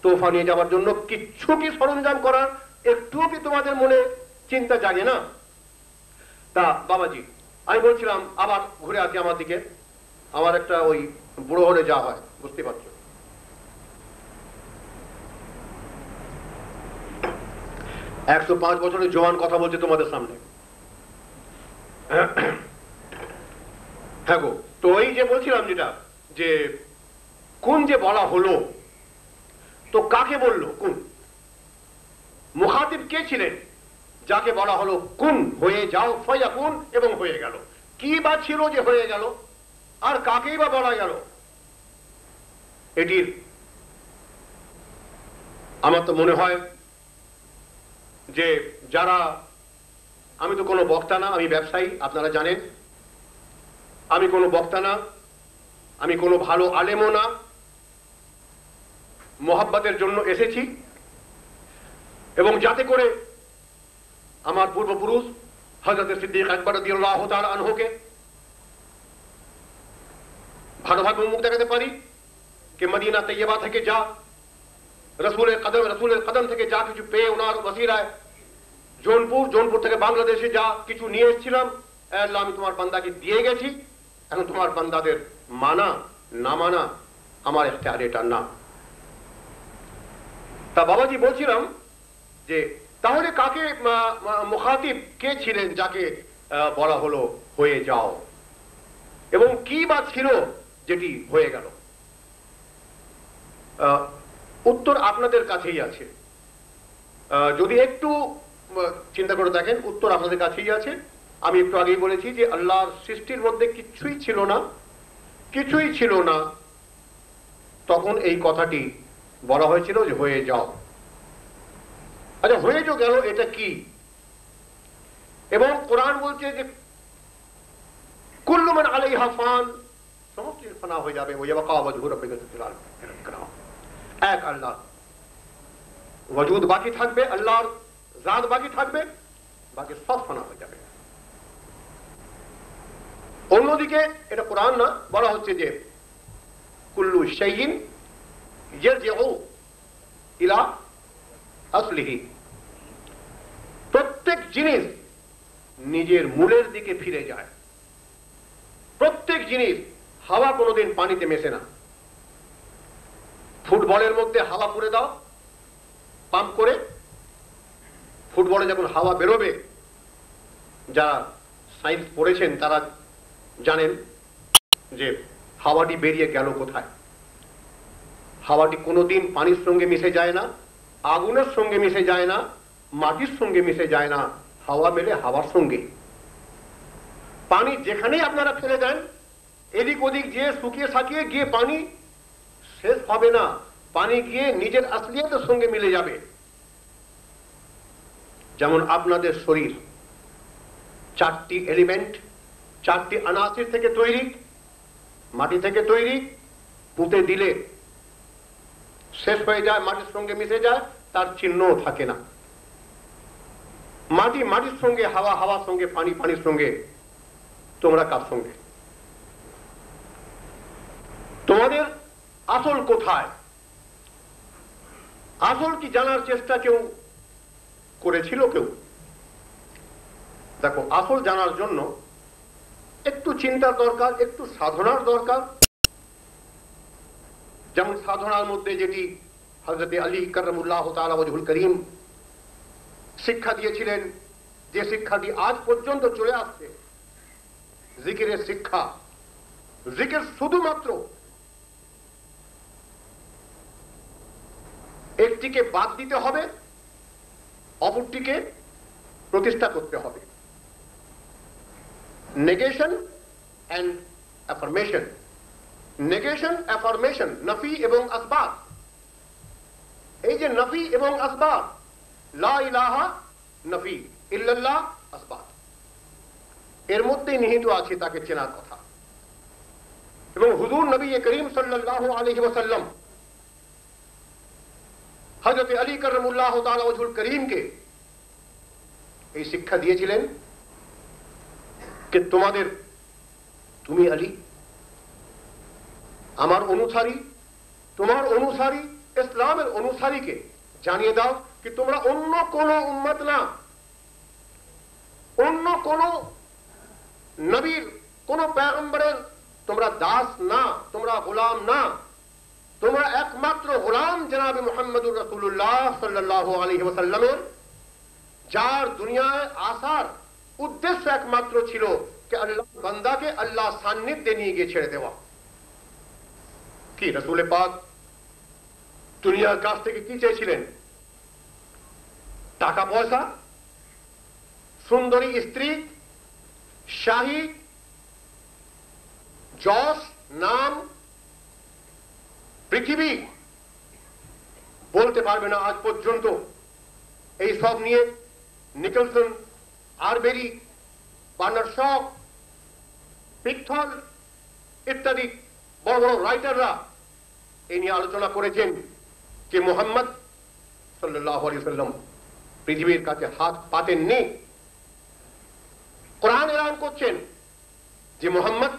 তোফা নিয়ে যাওয়ার জন্য কিচ্ছু কি সরঞ্জাম করার? একটুও কি তোমাদের মনে চিন্তা জাগে না? তা বাবাজি, আমি বলছিলাম, আবার ঘুরে আসি আমার দিকে। আমার একটা ওই বুড়ো হলে যা হয়, বুঝতে পারছ? একশো পাঁচ বছরের জোয়ান কথা বলছে তোমাদের সামনে। হ্যাঁ তো এই যে বলছিলাম যেটা, যে কোন যে বলা হলো, তো কাকে বলল কোন? মুখাতিব কে ছিলেন? যাকে বলা হলো কোন? হয়ে যাও ফয়া কোন? এবং হয়ে গেল। কি বা ছিল যে হয়ে গেল? আর কাকেই বা বলা গেল? এটির আমার তো মনে হয় যে যারা, আমি তো কোনো বক্তা না, আমি ব্যবসায়ী, আপনারা জানেন। আমি কোনো বক্তা না, আমি কোনো ভালো আলেমও না। মোহাব্বতের জন্য এসেছি। এবং যাতে করে আমার পূর্বপুরুষ হজরত সিদ্দিক আকবর তাআলা আনহুকে ভালোভাবে মুখ দেখাতে পারি, কে মদিনা তৈয়বা থেকে যা রসুলের কদম রসুলের কদম থেকে যা কিছু পেয়ে ওনার ওসিরায় জোনপুর জোনপুর থেকে বাংলাদেশে যা কিছু নিয়ে এসেছিলাম আমি তোমার বান্দাকে দিয়ে গেছি। এখন তোমার বান্দাদের মানা, না মানা, আমার একটা এটা না। তা বাবাজি বলছিলাম যে, তাহলে কাকে মুখাতিব কে ছিলেন যাকে বলা হলো হয়ে যাও? এবং কি বা ছিল যেটি হয়ে গেল? উত্তর আপনাদের কাছেই আছে। যদি একটু চিন্তা করে দেখেন, উত্তর আপনাদের কাছেই আছে। আমি একটু আগেই বলেছি যে আল্লাহর সৃষ্টির মধ্যে কিছুই ছিল না, কিছুই ছিল না। তখন এই কথাটি বলা হয়েছিল যে হয়ে যাও। আচ্ছা হয়ে যাও গেল এটা কি? এবং কোরআন বলছে যে কুল্লুমান আলাইহা ফান, সমস্ত ফানা হয়ে যাবে। ওই যাবে কাওয়া বজহুর এক আল্লাহ। ওয়াজুদ বাকি থাকবে, আল্লাহর জাত বাকি থাকবে, বাকি সব ফানা হয়ে যাবে। অন্যদিকে, এটা কোরআন না, বলা হচ্ছে যে, কুল্লু শাইইন ইয়ারজিউ ইলা আসলিহি। প্রত্যেক জিনিস নিজের মূলের দিকে ফিরে যায়। প্রত্যেক জিনিস হাওয়া কোনোদিন পানিতে মেশে না। ফুটবলের মধ্যে হাওয়া পুরে দাও, পাম্প করে। ফুটবলে যখন হাওয়া বেরোবে, যারা সায়েন্স পড়েছেন তারা জানেন যে হাওয়াটি বেরিয়ে গেল কোথায়। হাওয়াটি কোনোদিন পানির সঙ্গে মিশে যায় না, আগুনের সঙ্গে মিশে যায় না, মাটির সঙ্গে মিশে যায় না, হাওয়া মেলে হাওয়ার সঙ্গে। পানি যেখানেই আপনারা ফেলে দেন, এদিক ওদিক গিয়ে শুকিয়ে সাকিয়ে গিয়ে পানি শেষ হবে না। পানি গিয়ে নিজের আসলিয়াতের সঙ্গে মিলে যাবে। যেমন আপনাদের শরীর। চারটি এলিমেন্ট, চারটি আনাসির থেকে তৈরি, মাটি থেকে তৈরি, পুঁতে দিলে শেষ হয়ে যায়, মাটির সঙ্গে মিশে যায়, তার চিহ্নও থাকে না। মাটি মাটির সঙ্গে, হাওয়া হাওয়ার সঙ্গে, পানি পানির সঙ্গে। তোমরা কার সঙ্গে? তোমাদের আসল কোথায়? আসল কি জানার চেষ্টা কেউ করেছিল কেউ? দেখো, আসল জানার জন্য একটু চিন্তার দরকার, একটু সাধনার দরকার। যেমন সাধনার মধ্যে যেটি হজরত আলী করমুল্লাহ তালাবজুল করিম শিক্ষা দিয়েছিলেন, যে শিক্ষাটি আজ পর্যন্ত চলে আসছে। জিকিরের শিক্ষা, জিকির শুধুমাত্র একটিকে বাদ দিতে হবে, অপরটিকে প্রতিষ্ঠা করতে হবে। Negation and affirmation negation affirmation Nafi এবং আসবাব এই যে নফি এবং আসবাব লা ইলাহা নফি ইল্লাল্লাহ আসবাব এর মধ্যেই নিহিত আছে তাকে চেনার কথা। এবং হুজুর নবী করিম সাল্লাল্লাহু আলাইহি ওয়াসাল্লাম হযরত আলী করমুল্লাহ ওয়াজহুল করিমকে এই শিক্ষা দিয়েছিলেন যে তোমাদের, তুমি আলী, আমার অনুসারী, তোমার অনুসারী, ইসলামের অনুসারীকে জানিয়ে দাও কি তোমরা অন্য কোন উম্মত না। অন্য কোন নবীর কোন পেগম্বরের তোমরা দাস না, তোমরা গোলাম না। তোমরা একমাত্র গোলাম জনাবে মোহাম্মদুর রসুল্লাহ সাল্লাহ আলহি ওসাল্লামের যার দুনিয়ায় আসার উদ্দেশ্য একমাত্র ছিল যে আল্লাহ বান্দাকে আল্লাহ সান্নিধ্যে নিয়ে গিয়ে ছেড়ে দেওয়া। কি, রসুলে পাক দুনিয়ার কাছ থেকে কি চেয়েছিলেন? টাকা পয়সা সুন্দরী স্ত্রী, শাহী, যশ, নাম পৃথিবী বলতে পারবে না আজ পর্যন্ত। এই সব নিয়ে নিকলসন, আরবেরি বার্নার শক, পিকথল ইত্যাদি বড় বড় রাইটাররা এই নিয়ে আলোচনা করেছেন যে মোহাম্মদ সাল্লাম পৃথিবীর কাছে হাত পাতেননি। কোরআন এলান করছেন যে মোহাম্মদ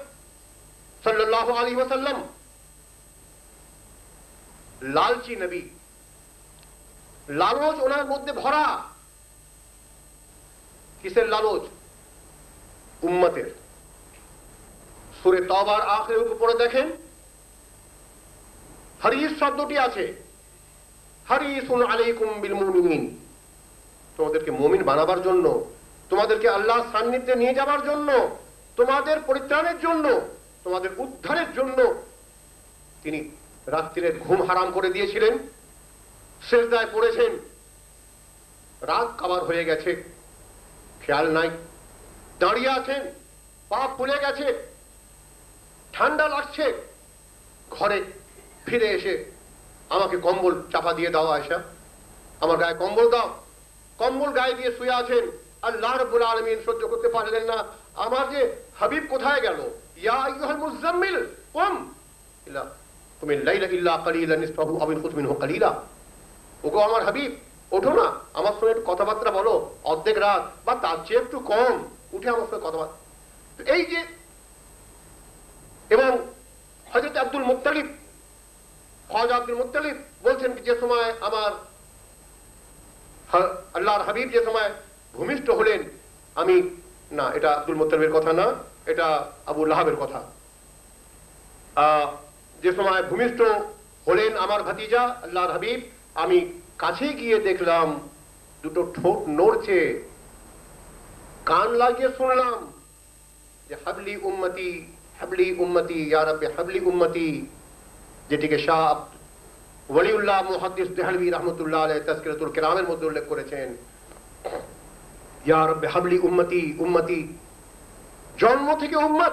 সাল্লাহ আলী ওসাল্লাম লালচি নবী। লালচ ওনার মধ্যে ভরা। কিসের লালচ? উম্মতের। সুরে তবার আখের উপরে দেখেন। হরিস শব্দটি আছে। হরিসুন আলাইকুম বিল মুমিনিন। তোমাদেরকে মুমিন বানাবার জন্য, তোমাদেরকে আল্লাহ সান্নিধ্যে নিয়ে যাবার জন্য, তোমাদের পরিত্রাণের জন্য, তোমাদের উদ্ধারের জন্য তিনি রাত্রিরের ঘুম হারাম করে দিয়েছিলেন। শেষদায় পড়েছেন। রাত কাবার হয়ে গেছে। খেয়াল নাই। দাঁড়িয়ে আছেন। পা ফুলে গেছে। ঠান্ডা লাগছে। ঘরে ফিরে এসে আমাকে কম্বল চাপা দিয়ে দাও আয়সা আমার গায়ে কম্বল দাও। কম্বল গায়ে দিয়ে শুয়ে আছেন। আর আল্লাহ রব্বুল আলমিন সহ্য করতে পারলেন না। আমার যে হাবিব কোথায় গেল? ইয়া মুজাম্মিল কম। ইলা আমার হাবিব, ওঠো না, আমার সঙ্গে একটু কথাবার্তা বলো, অর্ধেক রাত, বা তার চেয়ে একটু কম, উঠে আমার সঙ্গে কথাবার্তা এই যে, এবং হজরত আব্দুল আব্দুল বলছেন যে সময় আমার আল্লাহর হাবিব যে সময় ভূমিষ্ঠ হলেন, আমি, না, এটা আব্দুল মুত্তালিবের কথা না, এটা আবু লাহাবের কথা। যে সময় ভূমিষ্ঠ হলেন আমার ভাতিজা, আল্লাহর হাবিব, আমি কাছে গিয়ে দেখলাম দুটো ঠোঁট নড়ছে। কান লাগিয়ে শুনলাম যে, হাবলি উম্মতি হাবলি উম্মতি ইয়ারবে হাবলি উম্মতি, যেটিকে আব্দ- ওয়ালিউল্লাহ মুহাদ্দিস দেহলভি রহমতুল্লাহ আলাইহি তাজকিরাতুল কিরামের মধ্যে উল্লেখ করেছেন। ইয়া রব্বে, হাবলি উম্মতি উম্মতি, জন্ম থেকে উম্মত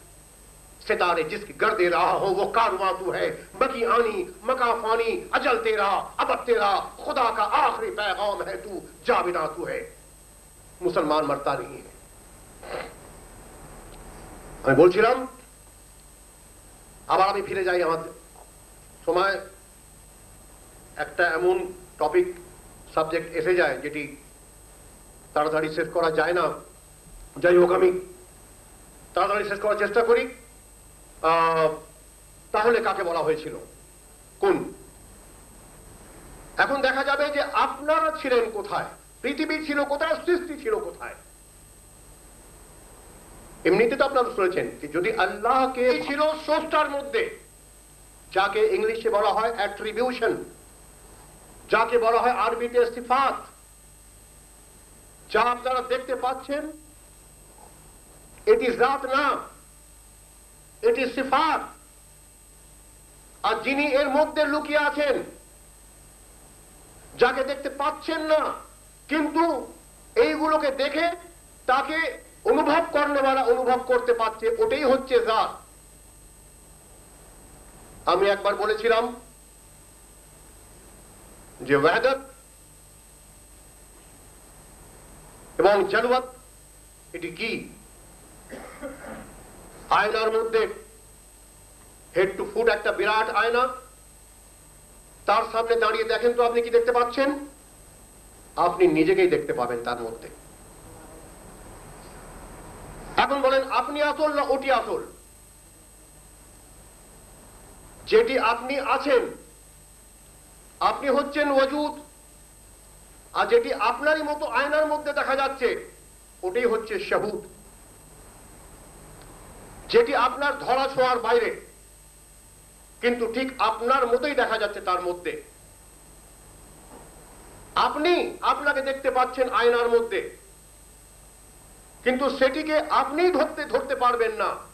ستارے جس کی گر دے رہا ہو، وہ کارواں تو ہے۔ مکی آنی مکا فانی، اجل تیرا، ابد تیرا، خدا کا آخری پیغام ہے تو جاویداں تو ہے۔ مسلمان مرتا نہیں ہے۔ আমি বলছিলাম আবার আমি ফিরে যাই আমার সময় একটা এমন টপিক সাবজেক্ট এসে যায় যেটি তাড়াতাড়ি শেষ করা যায় না যাই হোক আমি তাড়াতাড়ি صرف করার চেষ্টা করি তাহলে কাকে বলা হয়েছিল? কোন? এখন দেখা যাবে যে আপনারা ছিলেন কোথায়? পৃথিবী ছিল কোথায়? সৃষ্টি ছিল কোথায়? এমনিতে তো আপনারা শুনেছেন যদি আল্লাহকে ছিল স্রষ্টার মধ্যে, যাকে ইংলিশে বলা হয় অ্যাট্রিবিউশন যাকে বলা হয় আরবিতে সিফাত যা আপনারা দেখতে পাচ্ছেন এটি জাত না এটি সিফাত। আর যিনি এর মধ্যে লুকিয়ে আছেন, যাকে দেখতে পাচ্ছেন না, কিন্তু এইগুলোকে দেখে তাকে অনুভব করেনা অনুভব করতে পারছে, ওটাই হচ্ছে জাত। আমি একবার বলেছিলাম যে ওয়াদত এবং জলওয়াত, এটি কি? আয়নার মধ্যে হেড টু ফুট একটা বিরাট আয়না। তার সামনে দাঁড়িয়ে দেখেন তো আপনি কি দেখতে পাচ্ছেন? আপনি নিজেকেই দেখতে পাবেন তার মধ্যে। এখন বলেন, আপনি আসল না ওটি আসল? যেটি আপনি আছেন, আপনি হচ্ছেন ওজুদ আর যেটি আপনারই মতো আয়নার মধ্যে দেখা যাচ্ছে ওটাই হচ্ছে শাহুদ। যেটি আপনার ধরা ছোঁয়ার বাইরে। কিন্তু ঠিক আপনার মতোই দেখা যাচ্ছে তার মধ্যে। আপনি আপনাকে দেখতে পাচ্ছেন আয়নার মধ্যে। কিন্তু সেটিকে আপনি ধরতে ধরতে পারবেন না।